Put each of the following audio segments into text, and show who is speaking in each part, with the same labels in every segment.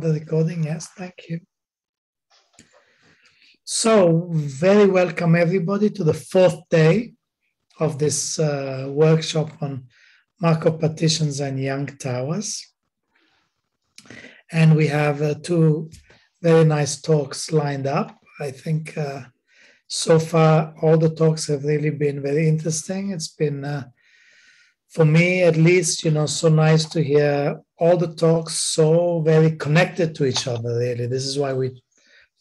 Speaker 1: The recording, yes, thank you. So, very welcome everybody to the fourth day of this uh, workshop on Markov partitions and Young towers. And we have uh, two very nice talks lined up. I think uh, so far all the talks have really been very interesting. It's been uh, for me at least, you know, so nice to hear all the talks so very connected to each other, really. This is why we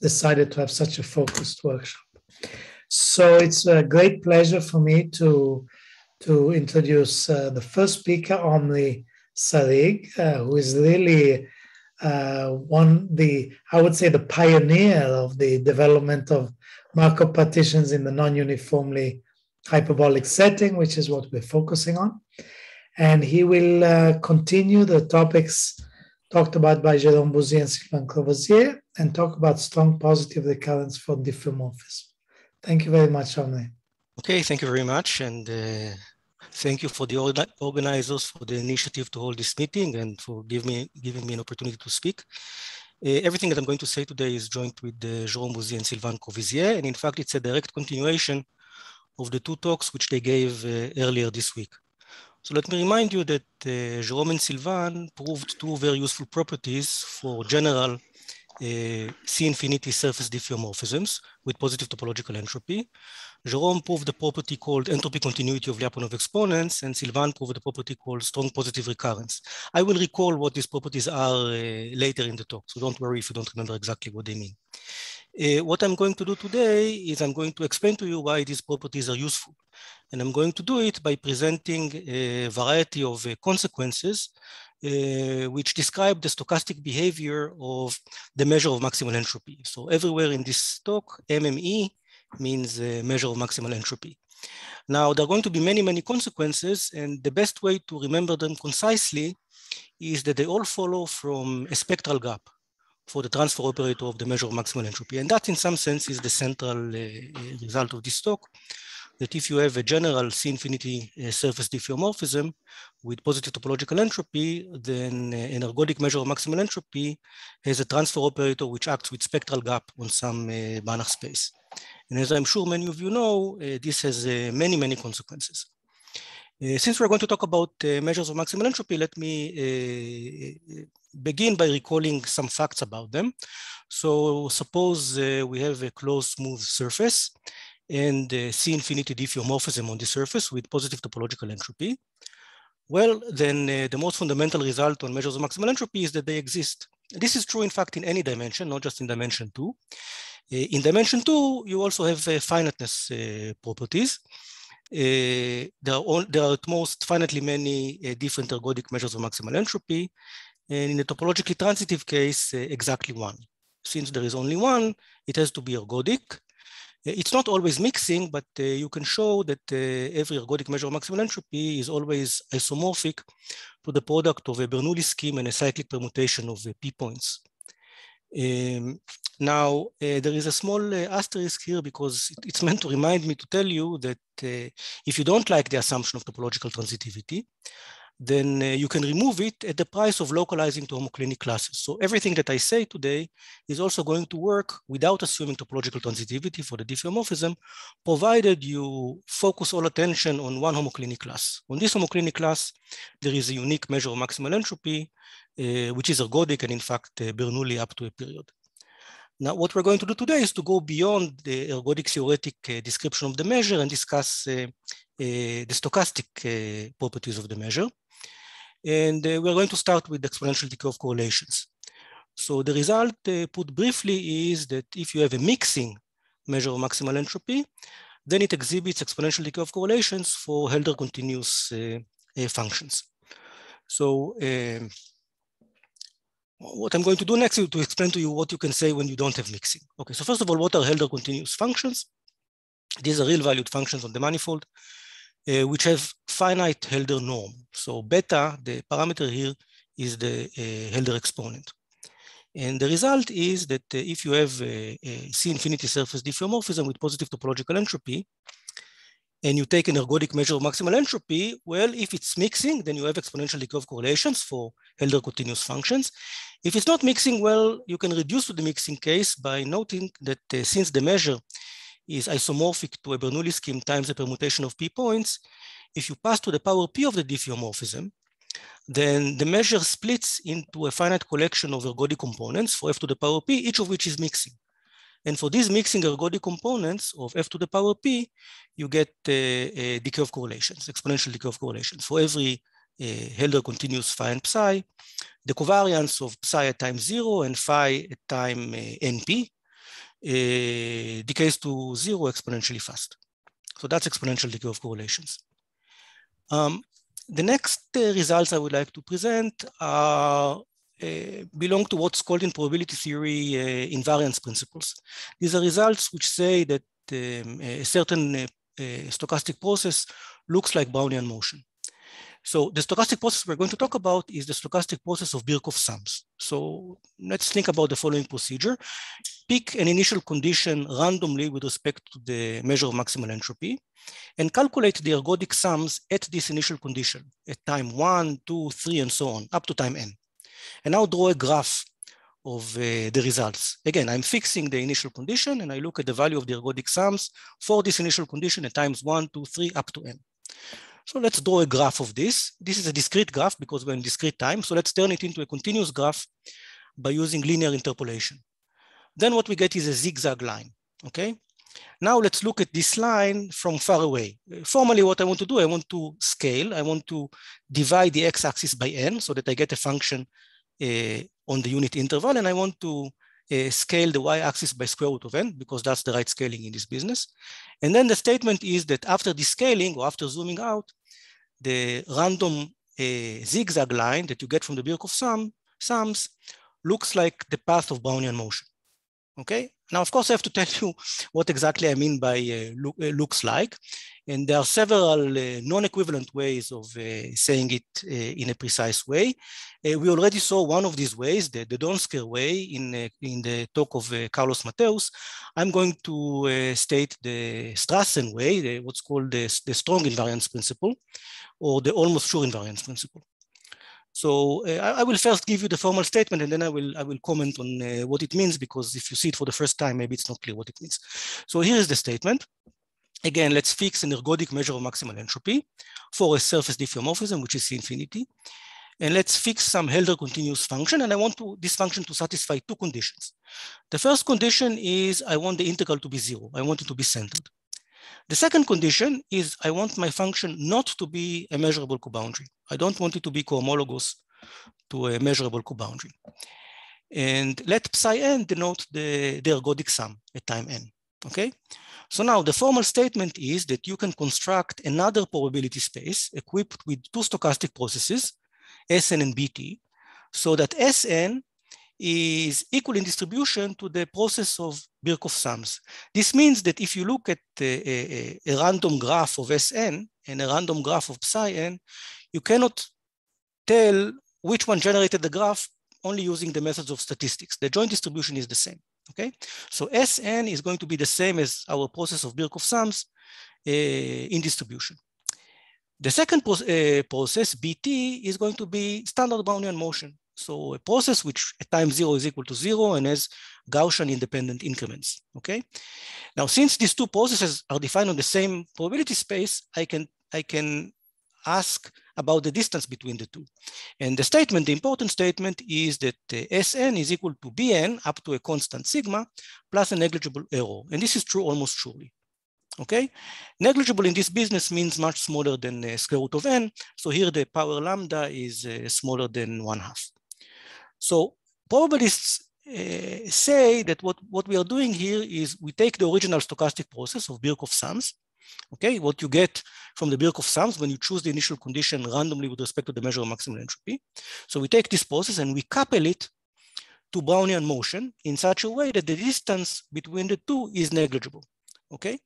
Speaker 1: decided to have such a focused workshop. So it's a great pleasure for me to, to introduce uh, the first speaker, Omri Sarig, uh, who is really uh, one, the, I would say, the pioneer of the development of Markov partitions in the non-uniformly hyperbolic setting, which is what we're focusing on. And he will uh, continue the topics talked about by Jérôme Buzzi and Sylvain Crovisier and talk about strong positive recurrence for diffeomorphism. Thank you very much, Omri.
Speaker 2: Okay, thank you very much. And uh, thank you for the organizers for the initiative to hold this meeting and for give me, giving me an opportunity to speak. Uh, everything that I'm going to say today is joint with uh, Jérôme Buzzi and Sylvain Crovisier. And in fact, it's a direct continuation of the two talks which they gave uh, earlier this week. So let me remind you that uh, Jerome and Sylvain proved two very useful properties for general uh, C-infinity surface diffeomorphisms with positive topological entropy. Jerome proved the property called entropy continuity of Lyapunov exponents, and Sylvain proved the property called strong positive recurrence. I will recall what these properties are uh, later in the talk, so don't worry if you don't remember exactly what they mean. Uh, what I'm going to do today is I'm going to explain to you why these properties are useful. And I'm going to do it by presenting a variety of uh, consequences uh, which describe the stochastic behavior of the measure of maximal entropy. So everywhere in this talk, MME means a measure of maximal entropy. Now, there are going to be many, many consequences, and the best way to remember them concisely is that they all follow from a spectral gap for the transfer operator of the measure of maximal entropy. And that in some sense is the central uh, result of this talk, that if you have a general C infinity uh, surface diffeomorphism with positive topological entropy, then uh, an ergodic measure of maximal entropy has a transfer operator which acts with spectral gap on some uh, Banach space. And as I'm sure many of you know, uh, this has uh, many, many consequences. Uh, since we're going to talk about measures of maximal entropy, let me begin by recalling some facts about them. So suppose we have a closed smooth surface and uh, C infinity diffeomorphism on the surface with positive topological entropy. Well, then uh, the most fundamental result on measures of maximal entropy is that they exist. This is true, in fact, in any dimension, not just in dimension two. Uh, in dimension two, you also have uh, finiteness uh, properties. there, are all, there are at most finitely many different ergodic measures of maximal entropy, and in the topologically transitive case, uh, exactly one. Since there is only one, it has to be ergodic. Uh, it's not always mixing, but uh, you can show that uh, every ergodic measure of maximal entropy is always isomorphic to the product of a Bernoulli scheme and a cyclic permutation of the p points. Um, now, uh, there is a small uh, asterisk here because it's meant to remind me to tell you that uh, if you don't like the assumption of topological transitivity, then uh, you can remove it at the price of localizing to homoclinic classes. So everything that I say today is also going to work without assuming topological transitivity for the diffeomorphism, provided you focus all attention on one homoclinic class. On this homoclinic class, there is a unique measure of maximal entropy, uh, which is ergodic and in fact uh, Bernoulli up to a period. Now, what we're going to do today is to go beyond the ergodic theoretic uh, description of the measure and discuss uh, uh, the stochastic uh, properties of the measure. And uh, we're going to start with exponential decay of correlations. So the result uh, put briefly is that if you have a mixing measure of maximal entropy, then it exhibits exponential decay of correlations for Hölder continuous functions. So um, what I'm going to do next is to explain to you what you can say when you don't have mixing. Okay, so first of all, what are Hölder continuous functions? These are real valued functions on the manifold uh, which have finite Hölder norm. So beta, the parameter here, is the uh, Hölder exponent. And the result is that uh, if you have a, a C infinity surface diffeomorphism with positive topological entropy, and you take an ergodic measure of maximal entropy, well, if it's mixing, then you have exponential decay of correlations for Hölder continuous functions. If it's not mixing, well, you can reduce to the mixing case by noting that uh, since the measure is isomorphic to a Bernoulli scheme times the permutation of p points, if you pass to the power p of the diffeomorphism, then the measure splits into a finite collection of ergodic components for f to the power p, each of which is mixing. And for these mixing ergodic components of f to the power p, you get a decay of correlations, exponential decay of correlations. For every uh, Hölder continuous phi and psi, the covariance of psi at time zero and phi at time uh, np uh, decays to zero exponentially fast. So that's exponential decay of correlations. Um, the next uh, results I would like to present are uh, belong to what's called in probability theory uh, invariance principles. These are results which say that um, a certain uh, stochastic process looks like Brownian motion. So the stochastic process we're going to talk about is the stochastic process of Birkhoff sums. So let's think about the following procedure. Pick an initial condition randomly with respect to the measure of maximal entropy and calculate the ergodic sums at this initial condition at time one, two, three, and so on, up to time n. And now draw a graph of uh, the results. Again, I'm fixing the initial condition and I look at the value of the ergodic sums for this initial condition at times one, two, three, up to n. So let's draw a graph of this. This is a discrete graph because we're in discrete time. So let's turn it into a continuous graph by using linear interpolation. Then what we get is a zigzag line, okay? Now let's look at this line from far away. Formally, what I want to do, I want to scale. I want to divide the x-axis by n so that I get a function on the unit interval, and I want to uh, scale the y-axis by square root of n because that's the right scaling in this business. And then the statement is that after the scaling or after zooming out, the random uh, zigzag line that you get from the Birkhoff sum, sums looks like the path of Brownian motion. Okay, now of course I have to tell you what exactly I mean by uh, look, uh, looks like. And there are several uh, non-equivalent ways of uh, saying it uh, in a precise way. Uh, we already saw one of these ways, the, the Donsker way in, in the talk of Carlos Matheus. I'm going to state the Strassen way, the, what's called the, the strong invariance principle, or the almost sure invariance principle. So uh, I, will first give you the formal statement and then I will, I will comment on uh, what it means because if you see it for the first time, maybe it's not clear what it means. So here is the statement. Again, let's fix an ergodic measure of maximal entropy for a surface diffeomorphism, which is infinity. And let's fix some Hölder continuous function. And I want to, this function to satisfy two conditions. The first condition is I want the integral to be zero. I want it to be centered. The second condition is I want my function not to be a measurable coboundary. I don't want it to be cohomologous to a measurable coboundary. And let psi n denote the, the ergodic sum at time n, okay? So now the formal statement is that you can construct another probability space equipped with two stochastic processes, Sn and Bt, so that Sn is equal in distribution to the process of Birkhoff sums. This means that if you look at a, a, a, random graph of Sn and a random graph of psi n, you cannot tell which one generated the graph only using the methods of statistics. The joint distribution is the same, okay? So Sn is going to be the same as our process of Birkhoff sums uh, in distribution. The second pro uh, process, Bt, is going to be standard Brownian motion. So a process which at time zero is equal to zero and has Gaussian independent increments, okay? Now, since these two processes are defined on the same probability space, I can, I can ask about the distance between the two. And the statement, the important statement is that uh, Sn is equal to Bn up to a constant sigma plus a negligible error. And this is true almost surely. Okay, negligible in this business means much smaller than uh, square root of n. So here the power lambda is uh, smaller than one half. So probabilists uh, say that what, what we are doing here is we take the original stochastic process of Birkhoff sums, okay, what you get from the Birkhoff sums when you choose the initial condition randomly with respect to the measure of maximal entropy. So we take this process and we couple it to Brownian motion in such a way that the distance between the two is negligible, okay?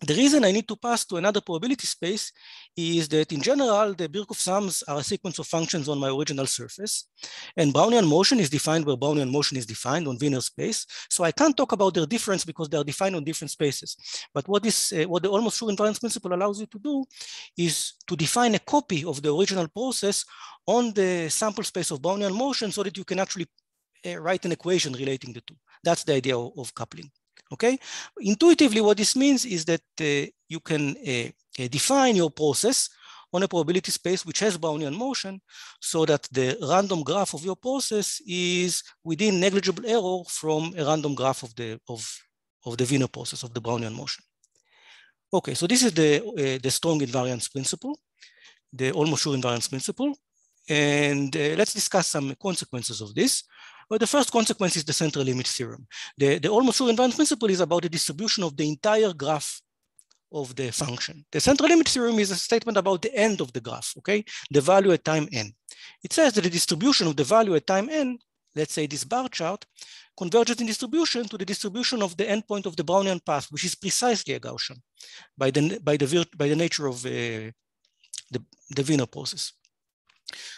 Speaker 2: The reason I need to pass to another probability space is that in general, the Birkhoff sums are a sequence of functions on my original surface. And Brownian motion is defined where Brownian motion is defined on Wiener space. So I can't talk about their difference because they are defined on different spaces. But what, is, uh, what the almost sure invariance principle allows you to do is to define a copy of the original process on the sample space of Brownian motion so that you can actually uh, write an equation relating the two. That's the idea of, of coupling. Okay, intuitively, what this means is that uh, you can uh, uh, define your process on a probability space which has Brownian motion so that the random graph of your process is within negligible error from a random graph of the, of, of the Wiener process of the Brownian motion. Okay, so this is the, uh, the strong invariance principle, the almost sure invariance principle. And uh, let's discuss some consequences of this. Well, the first consequence is the central limit theorem. The, the almost sure invariance principle is about the distribution of the entire graph of the function. The central limit theorem is a statement about the end of the graph, okay? The value at time n. It says that the distribution of the value at time n, let's say this bar chart, converges in distribution to the distribution of the endpoint of the Brownian path, which is precisely a Gaussian by the, by the, by the nature of uh, the, the Wiener process.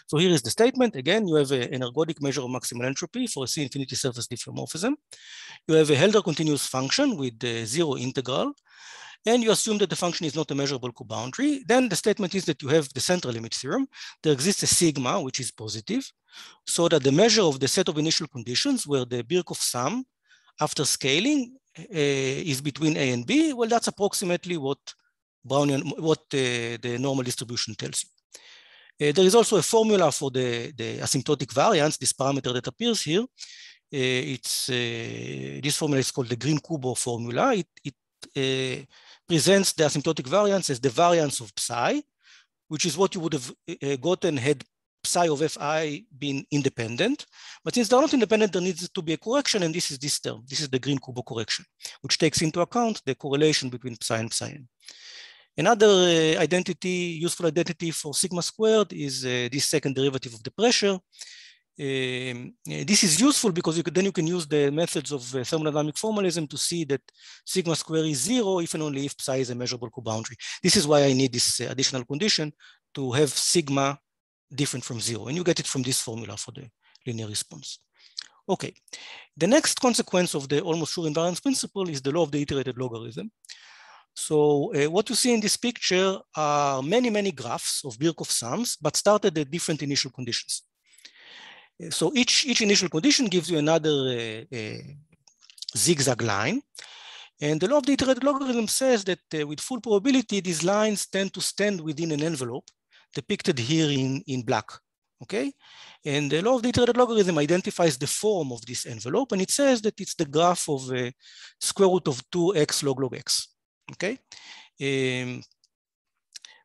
Speaker 2: So here is the statement. Again, you have a, an ergodic measure of maximal entropy for a C infinity surface diffeomorphism. You have a Hölder continuous function with the zero integral, and you assume that the function is not a measurable co-boundary. Then the statement is that you have the central limit theorem. There exists a sigma, which is positive, so that the measure of the set of initial conditions where the Birkhoff sum after scaling uh, is between A and B, well, that's approximately what Brownian, what uh, the normal distribution tells you. Uh, there is also a formula for the, the asymptotic variance, this parameter that appears here. Uh, it's, uh, this formula is called the Green-Kubo formula. It, it presents the asymptotic variance as the variance of psi, which is what you would have gotten had psi of fi been independent. But since they're not independent, there needs to be a correction, and this is this term. This is the Green-Kubo correction, which takes into account the correlation between psi and psi n. Another uh, identity, useful identity for sigma squared is uh, this second derivative of the pressure. Um, uh, this is useful because you could, then you can use the methods of uh, thermodynamic formalism to see that sigma square is zero if and only if psi is a measurable co-boundary. This is why I need this uh, additional condition to have sigma different from zero. And you get it from this formula for the linear response. Okay, the next consequence of the almost sure invariance principle is the law of the iterated logarithm. So uh, what you see in this picture are many, many graphs of Birkhoff sums, but started at different initial conditions. Uh, so each, each initial condition gives you another uh, uh, zigzag line. And the law of the iterated logarithm says that uh, with full probability, these lines tend to stand within an envelope depicted here in, in black, okay? And the law of the iterated logarithm identifies the form of this envelope, and it says that it's the graph of uh, square root of 2x log log x okay? Um,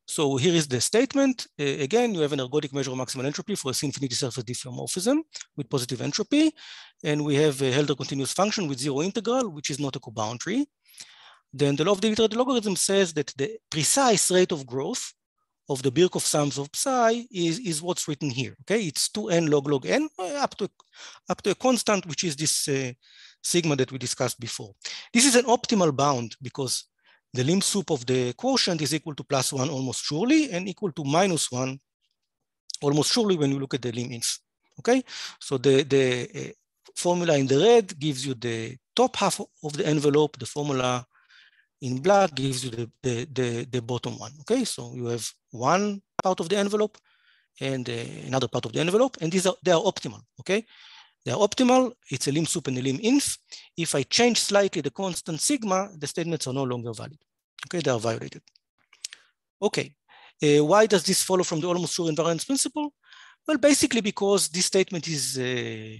Speaker 2: so here is the statement. Uh, again, you have an ergodic measure of maximal entropy for a C-infinity surface diffeomorphism with positive entropy. And we have a Hölder continuous function with zero integral, which is not a co-boundary. Then the law of the iterated logarithm says that the precise rate of growth of the Birkhoff sums of psi is, is what's written here, okay? It's 2n log log n uh, up to, up to a constant, which is this uh, sigma that we discussed before. This is an optimal bound because the lim sup of the quotient is equal to plus one almost surely and equal to minus one almost surely when you look at the lim inf. Okay, so the, the uh, formula in the red gives you the top half of the envelope, the formula in black gives you the, the, the, the bottom one. Okay, so you have one part of the envelope and uh, another part of the envelope, and these are they are optimal. Okay, they are optimal. It's a lim sup and a lim inf. If I change slightly the constant sigma, the statements are no longer valid. Okay, they are violated. Okay, uh, why does this follow from the almost sure invariance principle? Well, basically because this statement is, uh,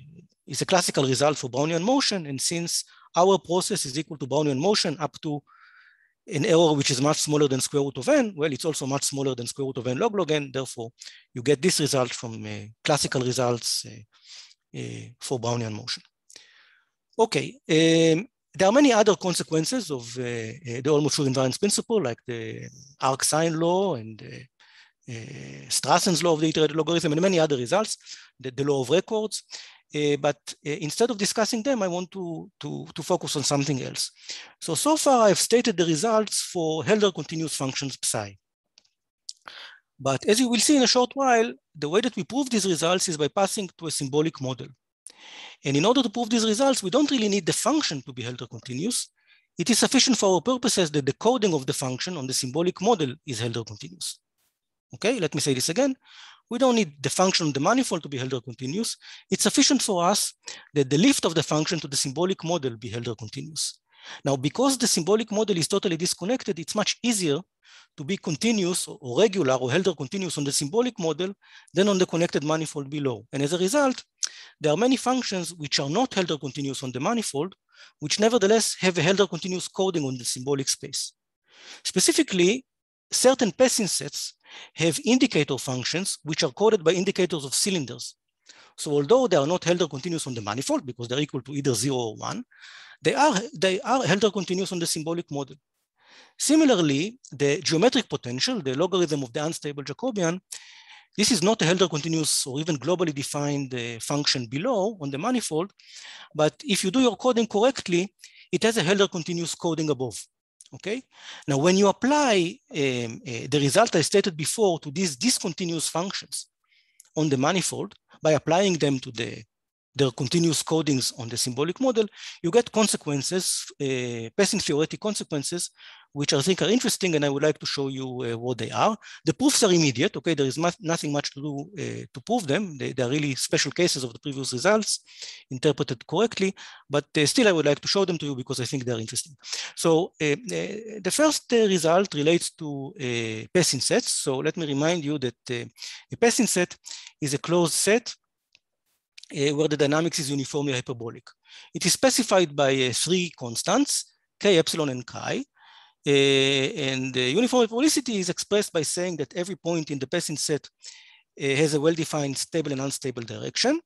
Speaker 2: is a classical result for Brownian motion. And since our process is equal to Brownian motion up to an error which is much smaller than square root of n, well, it's also much smaller than square root of n log log n. Therefore, you get this result from uh, classical results uh, for Brownian motion. Okay, um, there are many other consequences of uh, uh, the almost sure invariance principle, like the arcsine law and uh, Strassen's law of the iterated logarithm and many other results, the, the law of records. Uh, but uh, instead of discussing them, I want to, to, to focus on something else. So, so far I've stated the results for Hölder continuous functions psi. But as you will see in a short while, the way that we prove these results is by passing to a symbolic model. And in order to prove these results, we don't really need the function to be Hölder continuous. It is sufficient for our purposes that the coding of the function on the symbolic model is Hölder continuous. Okay, let me say this again. We don't need the function of the manifold to be Hölder continuous. It's sufficient for us that the lift of the function to the symbolic model be Hölder continuous. Now, because the symbolic model is totally disconnected, it's much easier to be continuous or regular or Hölder continuous on the symbolic model than on the connected manifold below. And as a result, there are many functions which are not Hölder continuous on the manifold, which nevertheless have a Hölder continuous coding on the symbolic space. Specifically, certain Pesin sets have indicator functions which are coded by indicators of cylinders. So although they are not Hölder continuous on the manifold because they're equal to either zero or one, they are, they are Hölder continuous on the symbolic model. Similarly, the geometric potential, the logarithm of the unstable Jacobian, this is not a Hölder continuous or even globally defined uh, function below on the manifold, but if you do your coding correctly, it has a Hölder continuous coding above. Okay. Now, when you apply um, uh, the result I stated before to these discontinuous functions on the manifold by applying them to the their continuous codings on the symbolic model, you get consequences, uh, Pesin theoretic consequences, which I think are interesting, and I would like to show you uh, what they are. The proofs are immediate, okay? There is nothing much to do uh, to prove them. They, they, are really special cases of the previous results interpreted correctly, but uh, still I would like to show them to you because I think they're interesting. So uh, uh, the first result relates to Pesin sets. So let me remind you that a Pesin set is a closed set where the dynamics is uniformly hyperbolic. It is specified by uh, three constants, k, epsilon, and chi. Uh, and the uniform hyperbolicity is expressed by saying that every point in the Pesin set has a well-defined stable and unstable direction.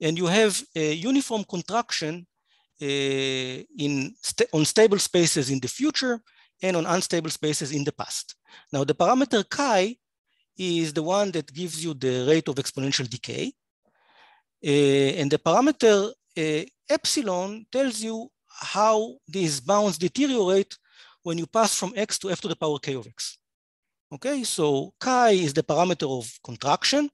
Speaker 2: And you have a uniform contraction in st on stable spaces in the future and on unstable spaces in the past. Now the parameter chi is the one that gives you the rate of exponential decay. Uh, and the parameter uh, epsilon tells you how these bounds deteriorate when you pass from x to f to the power k of x. Okay, so chi is the parameter of contraction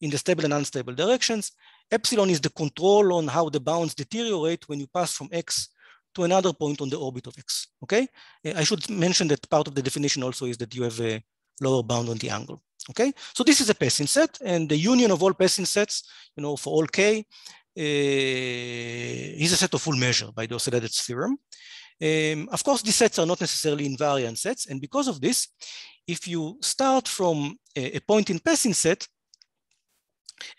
Speaker 2: in the stable and unstable directions. Epsilon is the control on how the bounds deteriorate when you pass from x to another point on the orbit of x. Okay, uh, I should mention that part of the definition also is that you have a lower bound on the angle. Okay, so this is a Pesin set, and the union of all Pesin sets, you know, for all k, uh, is a set of full measure by the Oseledets theorem. Um, of course, these sets are not necessarily invariant sets, and because of this, if you start from a, a point in Pesin set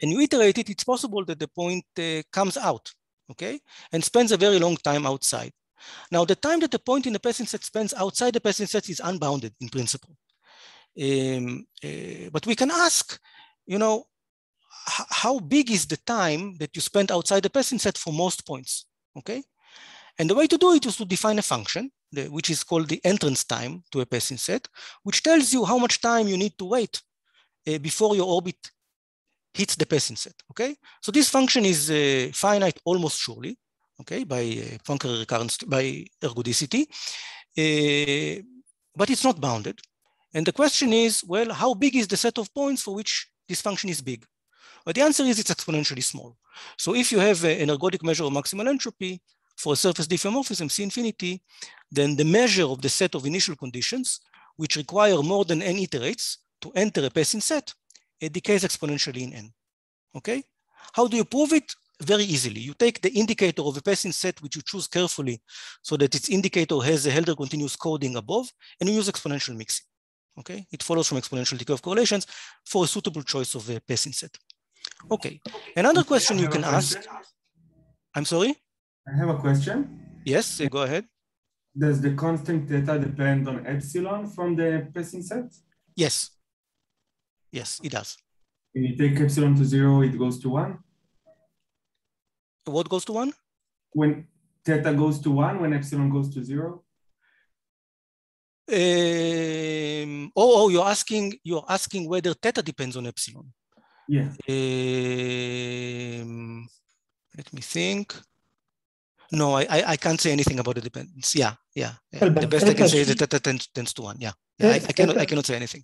Speaker 2: and you iterate it, it's possible that the point uh, comes out, okay, and spends a very long time outside. Now, the time that the point in the Pesin set spends outside the Pesin set is unbounded in principle. Um, uh, but we can ask, you know, how big is the time that you spend outside the Pesin set for most points, okay? And the way to do it is to define a function, the, which is called the entrance time to a Pesin set, which tells you how much time you need to wait uh, before your orbit hits the Pesin set, okay? So this function is uh, finite almost surely, okay, by uh, Poincare recurrence, by ergodicity, uh, but it's not bounded. And the question is, well, how big is the set of points for which this function is big? Well, the answer is it's exponentially small. So if you have an ergodic measure of maximal entropy for a surface diffeomorphism C infinity, then the measure of the set of initial conditions, which require more than n iterates to enter a Pesin set, it decays exponentially in n, okay? How do you prove it? Very easily. You take the indicator of a Pesin set, which you choose carefully so that its indicator has a Hölder continuous coding above, and you use exponential mixing. Okay, it follows from exponential decay of correlations for a suitable choice of a Pesin set. Okay, another question you can ask. I'm sorry?
Speaker 3: I have a question.
Speaker 2: Yes, go ahead.
Speaker 3: Does the constant theta depend on epsilon from the Pesin set?
Speaker 2: Yes. Yes, it does.
Speaker 3: When you take epsilon to zero, it goes to one?
Speaker 2: What goes to one?
Speaker 3: When theta goes to one, when epsilon goes to zero?
Speaker 2: Um, oh, oh, you're asking you're asking whether theta depends on epsilon.
Speaker 3: Yeah.
Speaker 2: Um, let me think. No, I, I, I can't say anything about the dependence. Yeah, yeah. yeah. Well, the best I can say is that that tends, tends to one. Yeah, yeah. I, I, cannot I cannot say anything.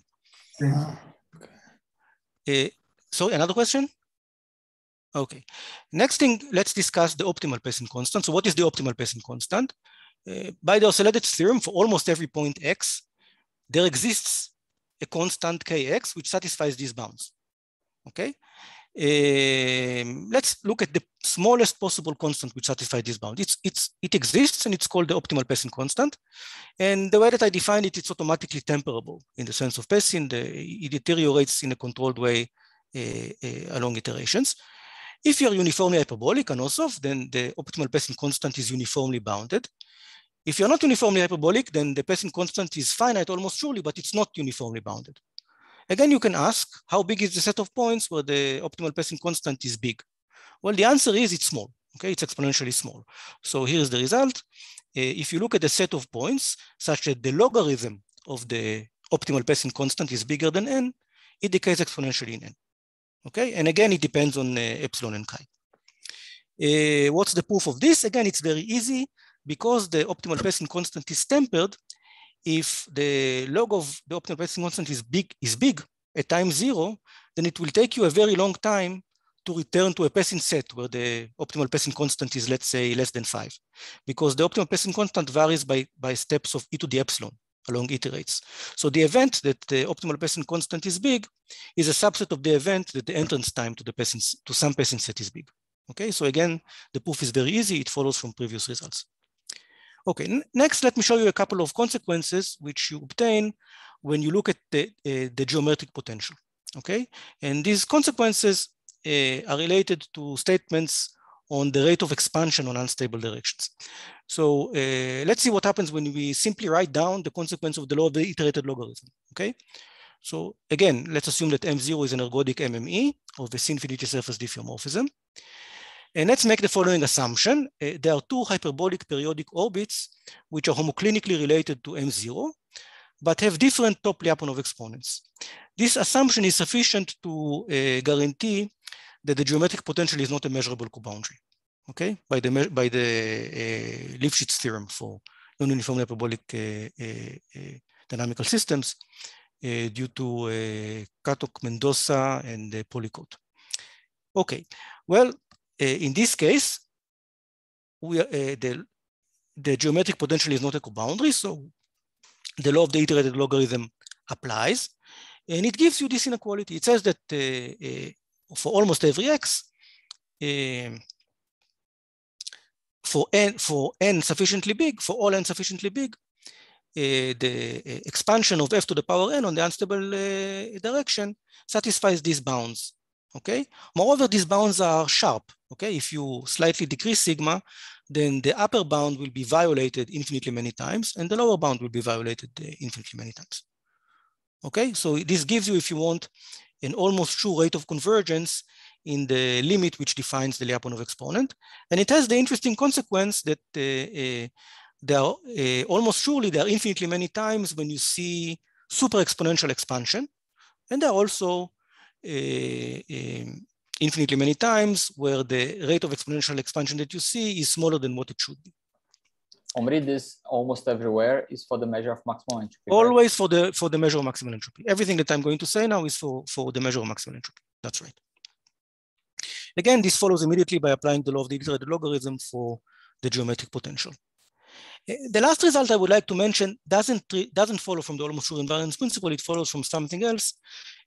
Speaker 2: Okay. Uh, so another question? Okay. Next thing, let's discuss the optimal Pesin constant. So what is the optimal Pesin constant? Uh, by the Oseledets theorem, for almost every point x, there exists a constant kx which satisfies these bounds. Okay. Um, let's look at the smallest possible constant which satisfies this bound. It's, it's, it exists and it's called the optimal Pesin constant. And the way that I define it, it's automatically temperable in the sense of Pesin. The, it deteriorates in a controlled way uh, uh, along iterations. If you're uniformly hyperbolic and also, then the optimal Pesin constant is uniformly bounded. If you're not uniformly hyperbolic, then the Pesin constant is finite almost surely, but it's not uniformly bounded. Again, you can ask, how big is the set of points where the optimal Pesin constant is big? Well, the answer is it's small, okay? It's exponentially small. So here's the result. Uh, if you look at the set of points such that the logarithm of the optimal Pesin constant is bigger than n, it decays exponentially in n, okay? And again, it depends on uh, epsilon and chi. Uh, what's the proof of this? Again, it's very easy because the optimal Pesin constant is tempered, if the log of the optimal Pesin constant is big, is big at time zero, then it will take you a very long time to return to a Pesin set where the optimal Pesin constant is, let's say, less than five, because the optimal Pesin constant varies by, by steps of e to the epsilon along iterates. So the event that the optimal Pesin constant is big is a subset of the event that the entrance time to the Pesin, to some Pesin set is big. Okay, so again, the proof is very easy. It follows from previous results. Okay, next, let me show you a couple of consequences which you obtain when you look at the, uh, the geometric potential, okay? And these consequences uh, are related to statements on the rate of expansion on unstable directions. So uh, let's see what happens when we simply write down the consequence of the law of the iterated logarithm, okay? So again, let's assume that M0 is an ergodic MME of the infinity surface diffeomorphism. And let's make the following assumption. Uh, there are two hyperbolic periodic orbits which are homoclinically related to M0, but have different top Lyapunov exponents. This assumption is sufficient to uh, guarantee that the geometric potential is not a measurable coboundary, okay, by the, by the uh, theorem for non-uniform hyperbolic uh, uh, uh, dynamical systems due to uh, Katok, Mendoza, and uh, Pollicott. Okay, well, uh, in this case, we are, uh, the, the geometric potential is not a co-boundary, so the law of the iterated logarithm applies, and it gives you this inequality. It says that uh, for almost every x, um, for n for n sufficiently big, for all n sufficiently big, uh, the uh, expansion of f to the power n on the unstable uh, direction satisfies these bounds. Okay. Moreover, these bounds are sharp. Okay, if you slightly decrease sigma, then the upper bound will be violated infinitely many times, and the lower bound will be violated uh, infinitely many times. Okay, so this gives you, if you want, an almost true rate of convergence in the limit which defines the Lyapunov exponent. And it has the interesting consequence that uh, uh, there are uh, almost surely there are infinitely many times when you see super exponential expansion. And there are also uh, um, infinitely many times where the rate of exponential expansion that you see is smaller than what it should be.
Speaker 4: Omri, this almost everywhere is for the measure of maximal entropy.
Speaker 2: Always right? for the for the measure of maximal entropy. Everything that I'm going to say now is for, for the measure of maximal entropy. That's right. Again, this follows immediately by applying the law of the iterated logarithm for the geometric potential. Eh, the last result I would like to mention doesn't, doesn't follow from the almost sure invariance principle, it follows from something else.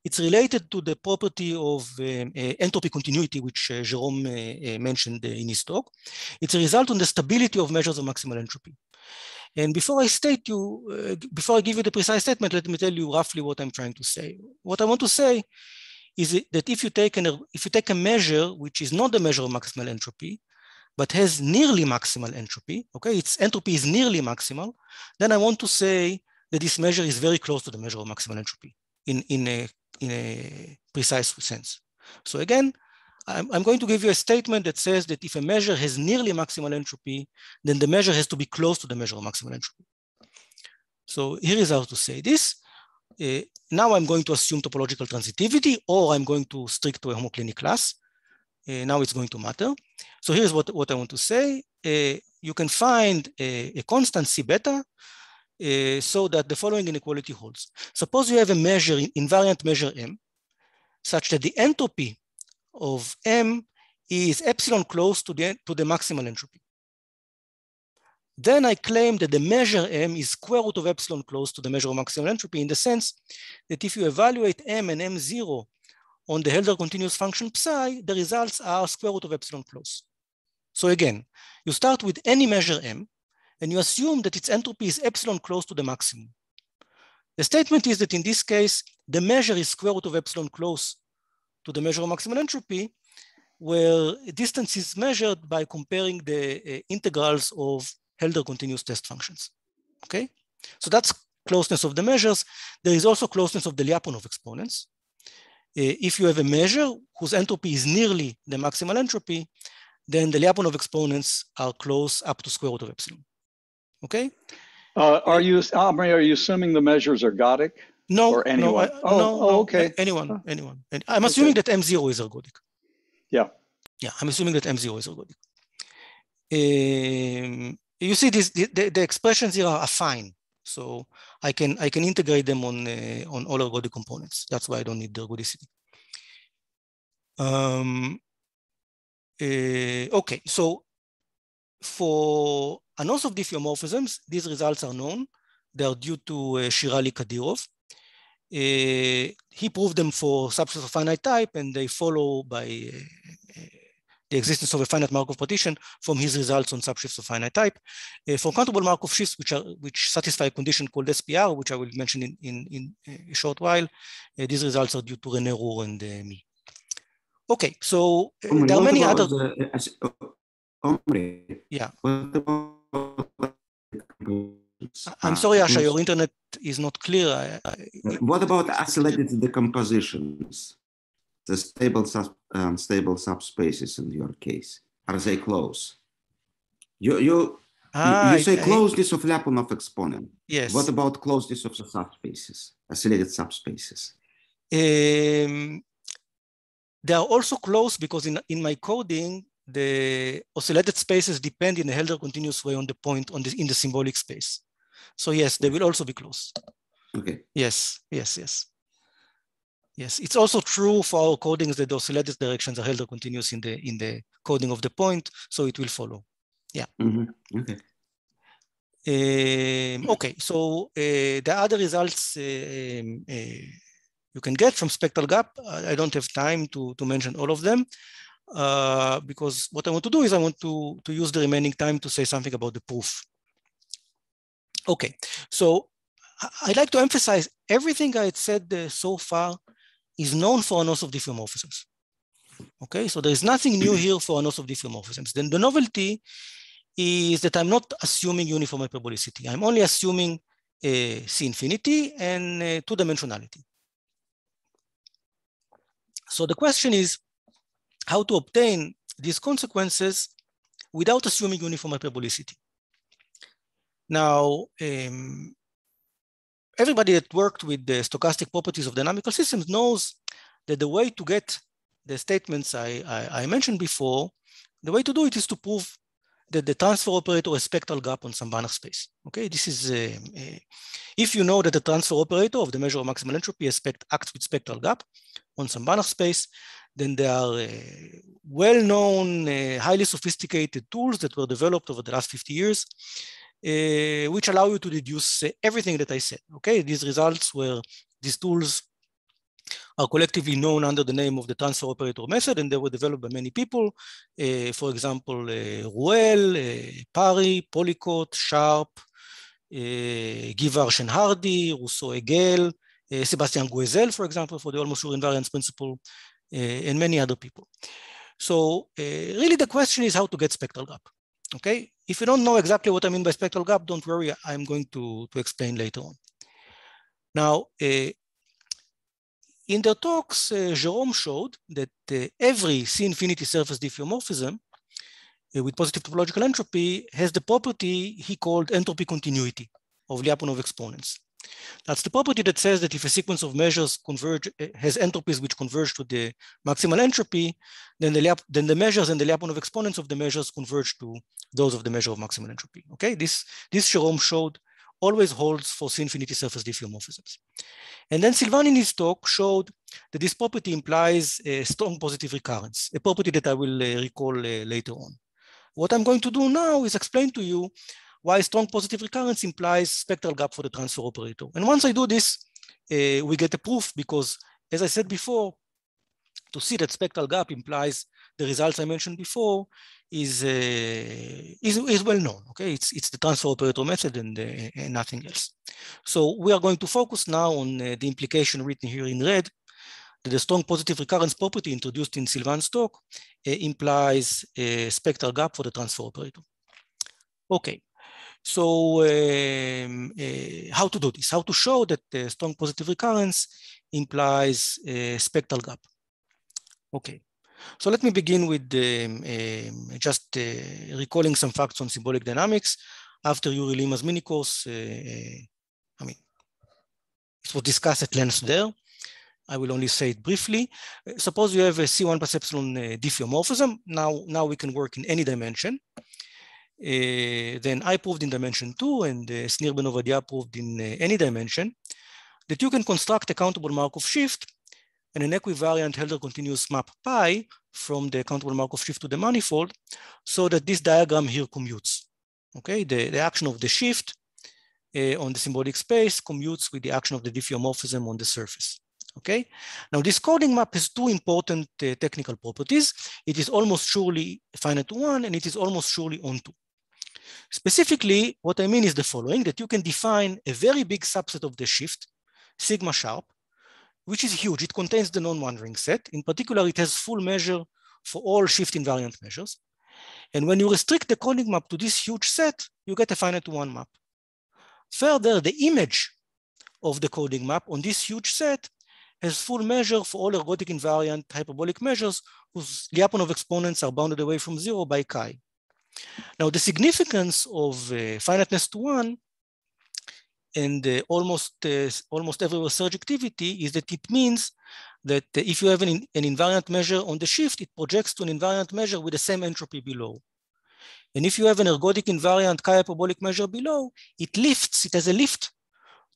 Speaker 2: It's related to the property of um, uh, entropy continuity, which uh, Jerome uh, mentioned in his talk. It's a result on the stability of measures of maximal entropy. And before I state you, before I give you the precise statement, let me tell you roughly what I'm trying to say. What I want to say is that if you take an if you take a measure which is not the measure of maximal entropy, but has nearly maximal entropy, okay, its entropy is nearly maximal, then I want to say that this measure is very close to the measure of maximal entropy in, in, a, in a precise sense. So again, I'm, I'm going to give you a statement that says that if a measure has nearly maximal entropy, then the measure has to be close to the measure of maximal entropy. So here is how to say this. Uh, now I'm going to assume topological transitivity, or I'm going to stick to a homoclinic class. Uh, now it's going to matter. So here's what, what I want to say. Uh, you can find a, a constant C beta uh, so that the following inequality holds. Suppose you have a measure, invariant measure M, such that the entropy of M is epsilon close to the, to the maximal entropy. Then I claim that the measure M is square root of epsilon close to the measure of maximal entropy in the sense that if you evaluate M and M0 on the Hölder continuous function psi, the results are square root of epsilon close. So again, you start with any measure M and you assume that its entropy is epsilon close to the maximum. The statement is that in this case, the measure is square root of epsilon close to the measure of maximal entropy, where distance is measured by comparing the uh, integrals of Hölder continuous test functions. Okay, so that's closeness of the measures. There is also closeness of the Lyapunov exponents. Uh, if you have a measure whose entropy is nearly the maximal entropy, then the Lyapunov exponents are close up to square root of epsilon. Okay.
Speaker 5: Uh, are you, Omri, are you assuming the measures are ergodic?
Speaker 2: No,
Speaker 5: or anyone?
Speaker 2: no, I,
Speaker 5: oh,
Speaker 2: no,
Speaker 5: oh, okay.
Speaker 2: anyone, anyone. I'm assuming
Speaker 5: Okay.
Speaker 2: that M0 is ergodic.
Speaker 5: Yeah.
Speaker 2: Yeah, I'm assuming that M0 is ergodic. Um, you see, this, the, the, expressions here are fine. So I can I can integrate them on uh, on all ergodic components. That's why I don't need the ergodicity. Um, uh, okay, so for a of diffeomorphisms, these results are known. They are due to uh, Shirali Kadyrov. Uh, he proved them for subshifts of finite type, and they follow by uh, uh, the existence of a finite Markov partition from his results on subshifts of finite type. Uh, for countable Markov shifts, which are which satisfy a condition called SPR, which I will mention in in, in a short while, uh, these results are due to René Rühr and uh, me. Okay, so uh, there are many other.
Speaker 6: the- oh,
Speaker 2: Yeah. I'm sorry, Asha, your internet is not clear. I, I,
Speaker 6: What about Oseledets decompositions? The stable sub, um, stable subspaces in your case, are they close? You, you,
Speaker 2: Ah,
Speaker 6: you say
Speaker 2: I-
Speaker 6: closeness of Lyapunov exponent.
Speaker 2: yes.
Speaker 6: What about closeness of the subspaces, Oseledets subspaces?
Speaker 2: Um, they are also close because in, in my coding, the Oseledets spaces depend in a Hölder continuous way on the point on the, in the symbolic space. So yes, they will also be close.
Speaker 6: Okay,
Speaker 2: Yes, yes, yes. Yes, it's also true for our codings that the Oseledets directions are Hölder continuous in the in the coding of the point, so it will follow.
Speaker 6: mhm, okay.
Speaker 2: Um, okay, so uh, the other results uh, um, uh, you can get from spectral gap, I I don't have time to, to mention all of them uh, because what I want to do is I want to, to use the remaining time to say something about the proof. Okay, so I'd like to emphasize everything I had said uh, so far is known for Anosov diffeomorphisms. Okay, so there is nothing new here for Anosov diffeomorphisms. Then the novelty is that I'm not assuming uniform hyperbolicity. I'm only assuming uh, C infinity and uh, two dimensionality. So the question is how to obtain these consequences without assuming uniform hyperbolicity. Now, um, everybody that worked with the stochastic properties of dynamical systems knows that the way to get the statements I, I, I mentioned before, the way to do it is to prove that the transfer operator has spectral gap on some Banach space. Okay, this is uh, uh, if you know that the transfer operator of the measure of maximal entropy spect acts with spectral gap on some Banach space, then there are uh, well-known, uh, highly sophisticated tools that were developed over the last 50 years, uh, which allow you to deduce everything that I said. Okay, these results were these tools are collectively known under the name of the transfer operator method, and they were developed by many people. Uh, for example, uh, Ruelle, uh, Parry, Pollicott, Sharp, uh, Hardy, Rousseau-Egele, uh, Sébastien Gouëzel, for example, for the almost sure invariance principle, and many other people. So uh, really the question is how to get spectral gap. Okay, if you don't know exactly what I mean by spectral gap, don't worry, I'm going to, to explain later on. Now, uh, in their talks, uh, Jerome showed that uh, every C infinity surface diffeomorphism uh, with positive topological entropy has the property he called entropy continuity of Lyapunov exponents. That's the property that says that if a sequence of measures converge, eh, has entropies which converge to the maximal entropy, then the, Lyapunov, then the measures and the Lyapunov exponents of the measures converge to those of the measure of maximal entropy. Okay, this, this Jerome showed always holds for C infinity surface diffeomorphisms. And then Sylvain in his talk showed that this property implies a strong positive recurrence, a property that I will uh, recall uh, later on. What I'm going to do now is explain to you why strong positive recurrence implies spectral gap for the transfer operator. And once I do this, uh, we get a proof because, as I said before, to see that spectral gap implies the results I mentioned before is, uh, is, is, well known, okay? It's, it's the transfer operator method and, uh, and nothing else. So we are going to focus now on uh, the implication written here in red that the strong positive recurrence property introduced in Sylvain's talk implies a spectral gap for the transfer operator. Okay, so um, uh, how to do this? How to show that the strong positive recurrence implies a spectral gap? Okay, so let me begin with um, um, just uh, recalling some facts on symbolic dynamics. After Yuri Lima's mini course, uh, uh, I mean, it was discussed at length there. I will only say it briefly. Uh, suppose you have a C1 plus epsilon diffeomorphism. Now, now we can work in any dimension. Uh, then I proved in dimension two and uh, Snir Ben Ovadia proved in uh, any dimension that you can construct a countable Markov shift and an equivariant Hölder continuous map pi from the countable Markov shift to the manifold so that this diagram here commutes. Okay, the, the action of the shift uh, on the symbolic space commutes with the action of the diffeomorphism on the surface. Okay, now this coding map has two important uh, technical properties. It is almost surely finite to one and it is almost surely onto. Specifically, what I mean is the following, that you can define a very big subset of the shift, sigma sharp, which is huge. It contains the non-wandering set. In particular, it has full measure for all shift invariant measures. And when you restrict the coding map to this huge set, you get a finite one map. Further, the image of the coding map on this huge set has full measure for all ergodic invariant hyperbolic measures whose Lyapunov exponents are bounded away from zero by chi. Now, the significance of uh, finiteness to one and uh, almost uh, almost everywhere surjectivity is that it means that if you have an, an, invariant measure on the shift, it projects to an invariant measure with the same entropy below. And if you have an ergodic invariant chi-hyperbolic measure below, it lifts, it has a lift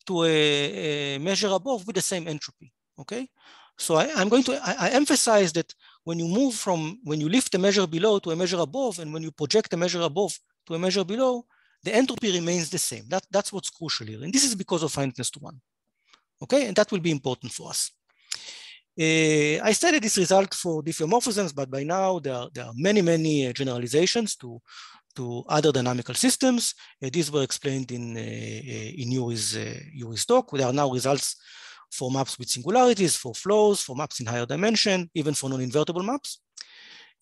Speaker 2: to a, a measure above with the same entropy, okay? So I, am going to, I, I, emphasize that when you move from, when you lift a measure below to a measure above, and when you project a measure above to a measure below, the entropy remains the same. That, that's what's crucial here. And this is because of finiteness to one. Okay, and that will be important for us. Uh, I studied this result for diffeomorphisms, but by now there are, there are many, many uh, generalizations to, to other dynamical systems. Uh, these were explained in, in Yuri's, Yuri's talk. There are now results for maps with singularities, for flows, for maps in higher dimension, even for non-invertible maps.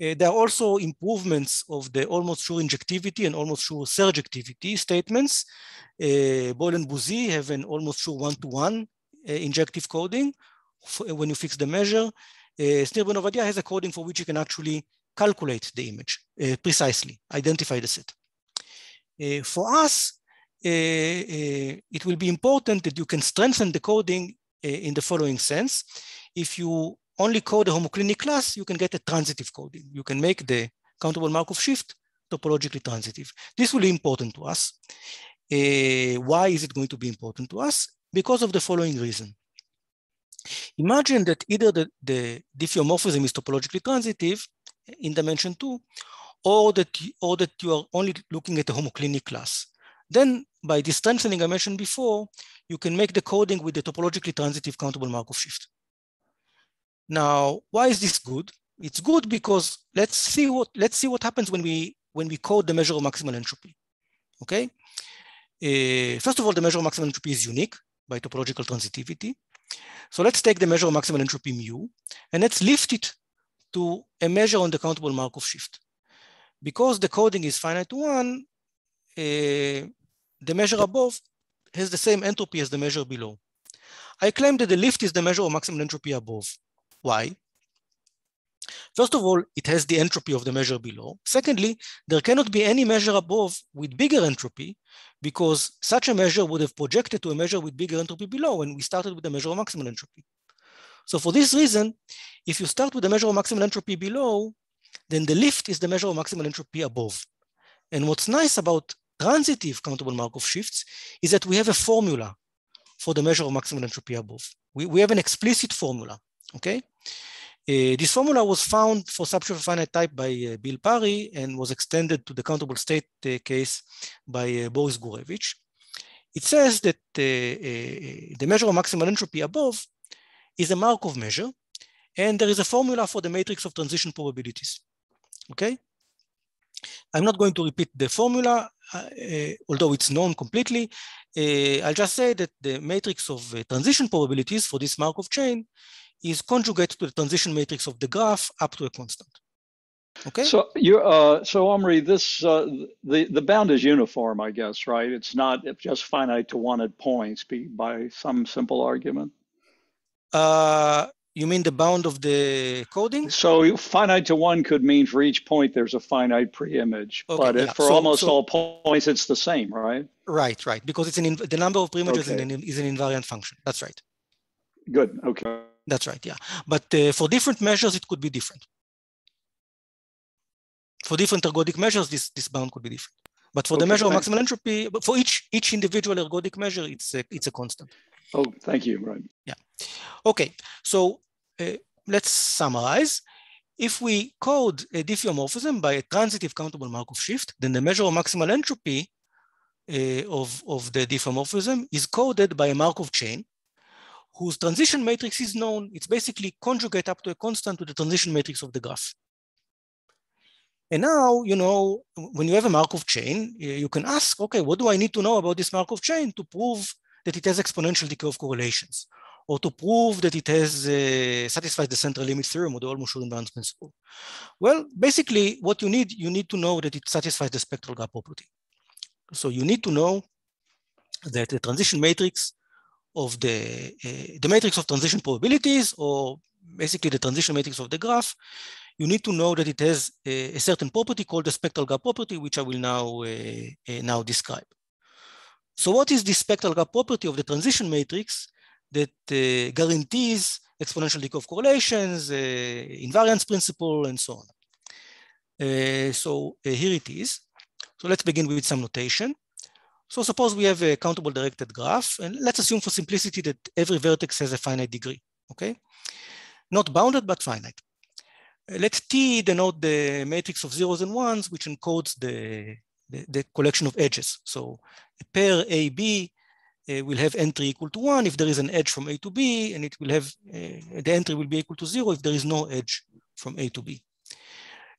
Speaker 2: Uh, there are also improvements of the almost sure injectivity and almost sure surjectivity statements. Uh, Boyle and Buzzi have an almost sure one-to-one uh, injective coding uh, when you fix the measure. Uh, has a coding for which you can actually calculate the image uh, precisely, identify the set. Uh, for us, it will be important that you can strengthen the coding in the following sense. If you only code a homoclinic class, you can get a transitive coding. You can make the countable Markov shift topologically transitive. This will be important to us. Uh, why is it going to be important to us? Because of the following reason. Imagine that either the, the diffeomorphism is topologically transitive in dimension two, or that, or that you are only looking at a homoclinic class. Then by the strengthening I mentioned before, you can make the coding with the topologically transitive countable Markov shift. Now, why is this good? It's good because let's see what let's see what happens when we when we code the measure of maximal entropy. Okay. Uh, first of all, the measure of maximal entropy is unique by topological transitivity. So let's take the measure of maximal entropy mu and let's lift it to a measure on the countable Markov shift. Because the coding is finite to one, uh, the measure above has the same entropy as the measure below. I claim that the lift is the measure of maximum entropy above. Why? First of all, it has the entropy of the measure below. Secondly, there cannot be any measure above with bigger entropy because such a measure would have projected to a measure with bigger entropy below when we started with the measure of maximal entropy. So for this reason, if you start with the measure of maximal entropy below, then the lift is the measure of maximal entropy above. And what's nice about transitive countable Markov shifts is that we have a formula for the measure of maximal entropy above. We, we have an explicit formula, okay? Uh, this formula was found for subshifts of finite type by uh, Bill Parry and was extended to the countable state uh, case by Boris Gurevich. It says that the measure of maximal entropy above is a Markov measure, and there is a formula for the matrix of transition probabilities, okay? I'm not going to repeat the formula, although it's known completely. I'll just say that the matrix of transition probabilities for this Markov chain is conjugate to the transition matrix of the graph up to a constant. Okay.
Speaker 5: So you uh, so Omri, this uh, the the bound is uniform, I guess, right? It's not just finite to one at points by some simple argument.
Speaker 2: Uh, you mean the bound of the coding?
Speaker 5: So finite to one could mean for each point there's a finite pre-image, okay, but yeah. for so, almost so, all points it's the same, right?
Speaker 2: Right, right, because it's an the number of pre-images okay. is an invariant function. That's right.
Speaker 5: Good. Okay.
Speaker 2: That's right, yeah. But uh, for different measures, it could be different. For different ergodic measures, this, this bound could be different. But for okay, the measure of maximal entropy, but for each each individual ergodic measure, it's a, it's a constant.
Speaker 5: Oh, thank you. Right.
Speaker 2: Yeah. Okay. So let's summarize. If we code a diffeomorphism by a transitive countable Markov shift, then the measure of maximal entropy uh, of, of the diffeomorphism is coded by a Markov chain whose transition matrix is known. It's basically conjugate up to a constant to the transition matrix of the graph. And now, you know, when you have a Markov chain, you can ask, okay, what do I need to know about this Markov chain to prove that it has exponential decay of correlations, or to prove that it has uh, satisfies the central limit theorem or the almost sure invariance principle? Well, basically, what you need, you need to know that it satisfies the spectral gap property. So you need to know that the transition matrix of the, uh, the matrix of transition probabilities or basically the transition matrix of the graph, you need to know that it has a, a certain property called the spectral gap property, which I will now, uh, now describe. So what is the spectral gap property of the transition matrix that uh, guarantees exponential of correlations, uh, invariance principle, and so on. Uh, so here it is. So let's begin with some notation. So suppose we have a countable directed graph, and let's assume for simplicity that every vertex has a finite degree, okay? Not bounded, but finite. Uh, let T denote the matrix of zeros and ones, which encodes the, the, the collection of edges. So a pair AB uh, will have entry equal to one if there is an edge from A to B, and it will have, uh, the entry will be equal to zero if there is no edge from A to B.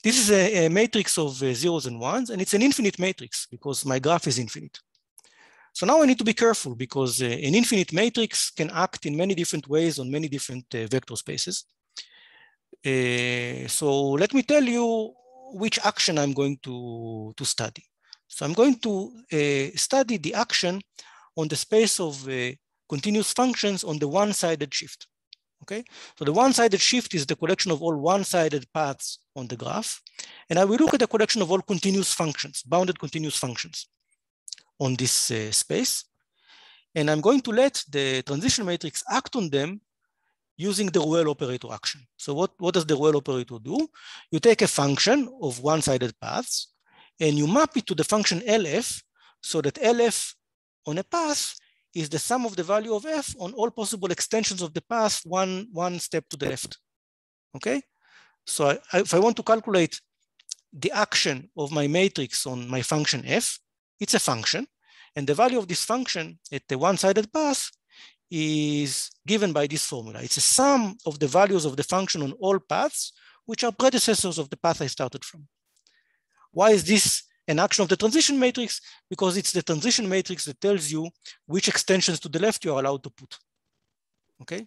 Speaker 2: This is a, a matrix of uh, zeros and ones, and it's an infinite matrix because my graph is infinite. So now I need to be careful because uh, an infinite matrix can act in many different ways on many different uh, vector spaces. Uh, so let me tell you which action I'm going to, to study. So I'm going to study the action on the space of uh, continuous functions on the one-sided shift. Okay, so the one-sided shift is the collection of all one-sided paths on the graph. And I will look at the collection of all continuous functions, bounded continuous functions on this uh, space. And I'm going to let the transition matrix act on them using the Ruelle operator action. So what, what does the Ruelle operator do? You take a function of one-sided paths and you map it to the function LF so that LF on a path is the sum of the value of F on all possible extensions of the path one, one step to the left, okay? So I, if I want to calculate the action of my matrix on my function F, it's a function, and the value of this function at the one-sided path is given by this formula. It's a sum of the values of the function on all paths, which are predecessors of the path I started from. Why is this an action of the transition matrix? Because it's the transition matrix that tells you which extensions to the left you are allowed to put, okay?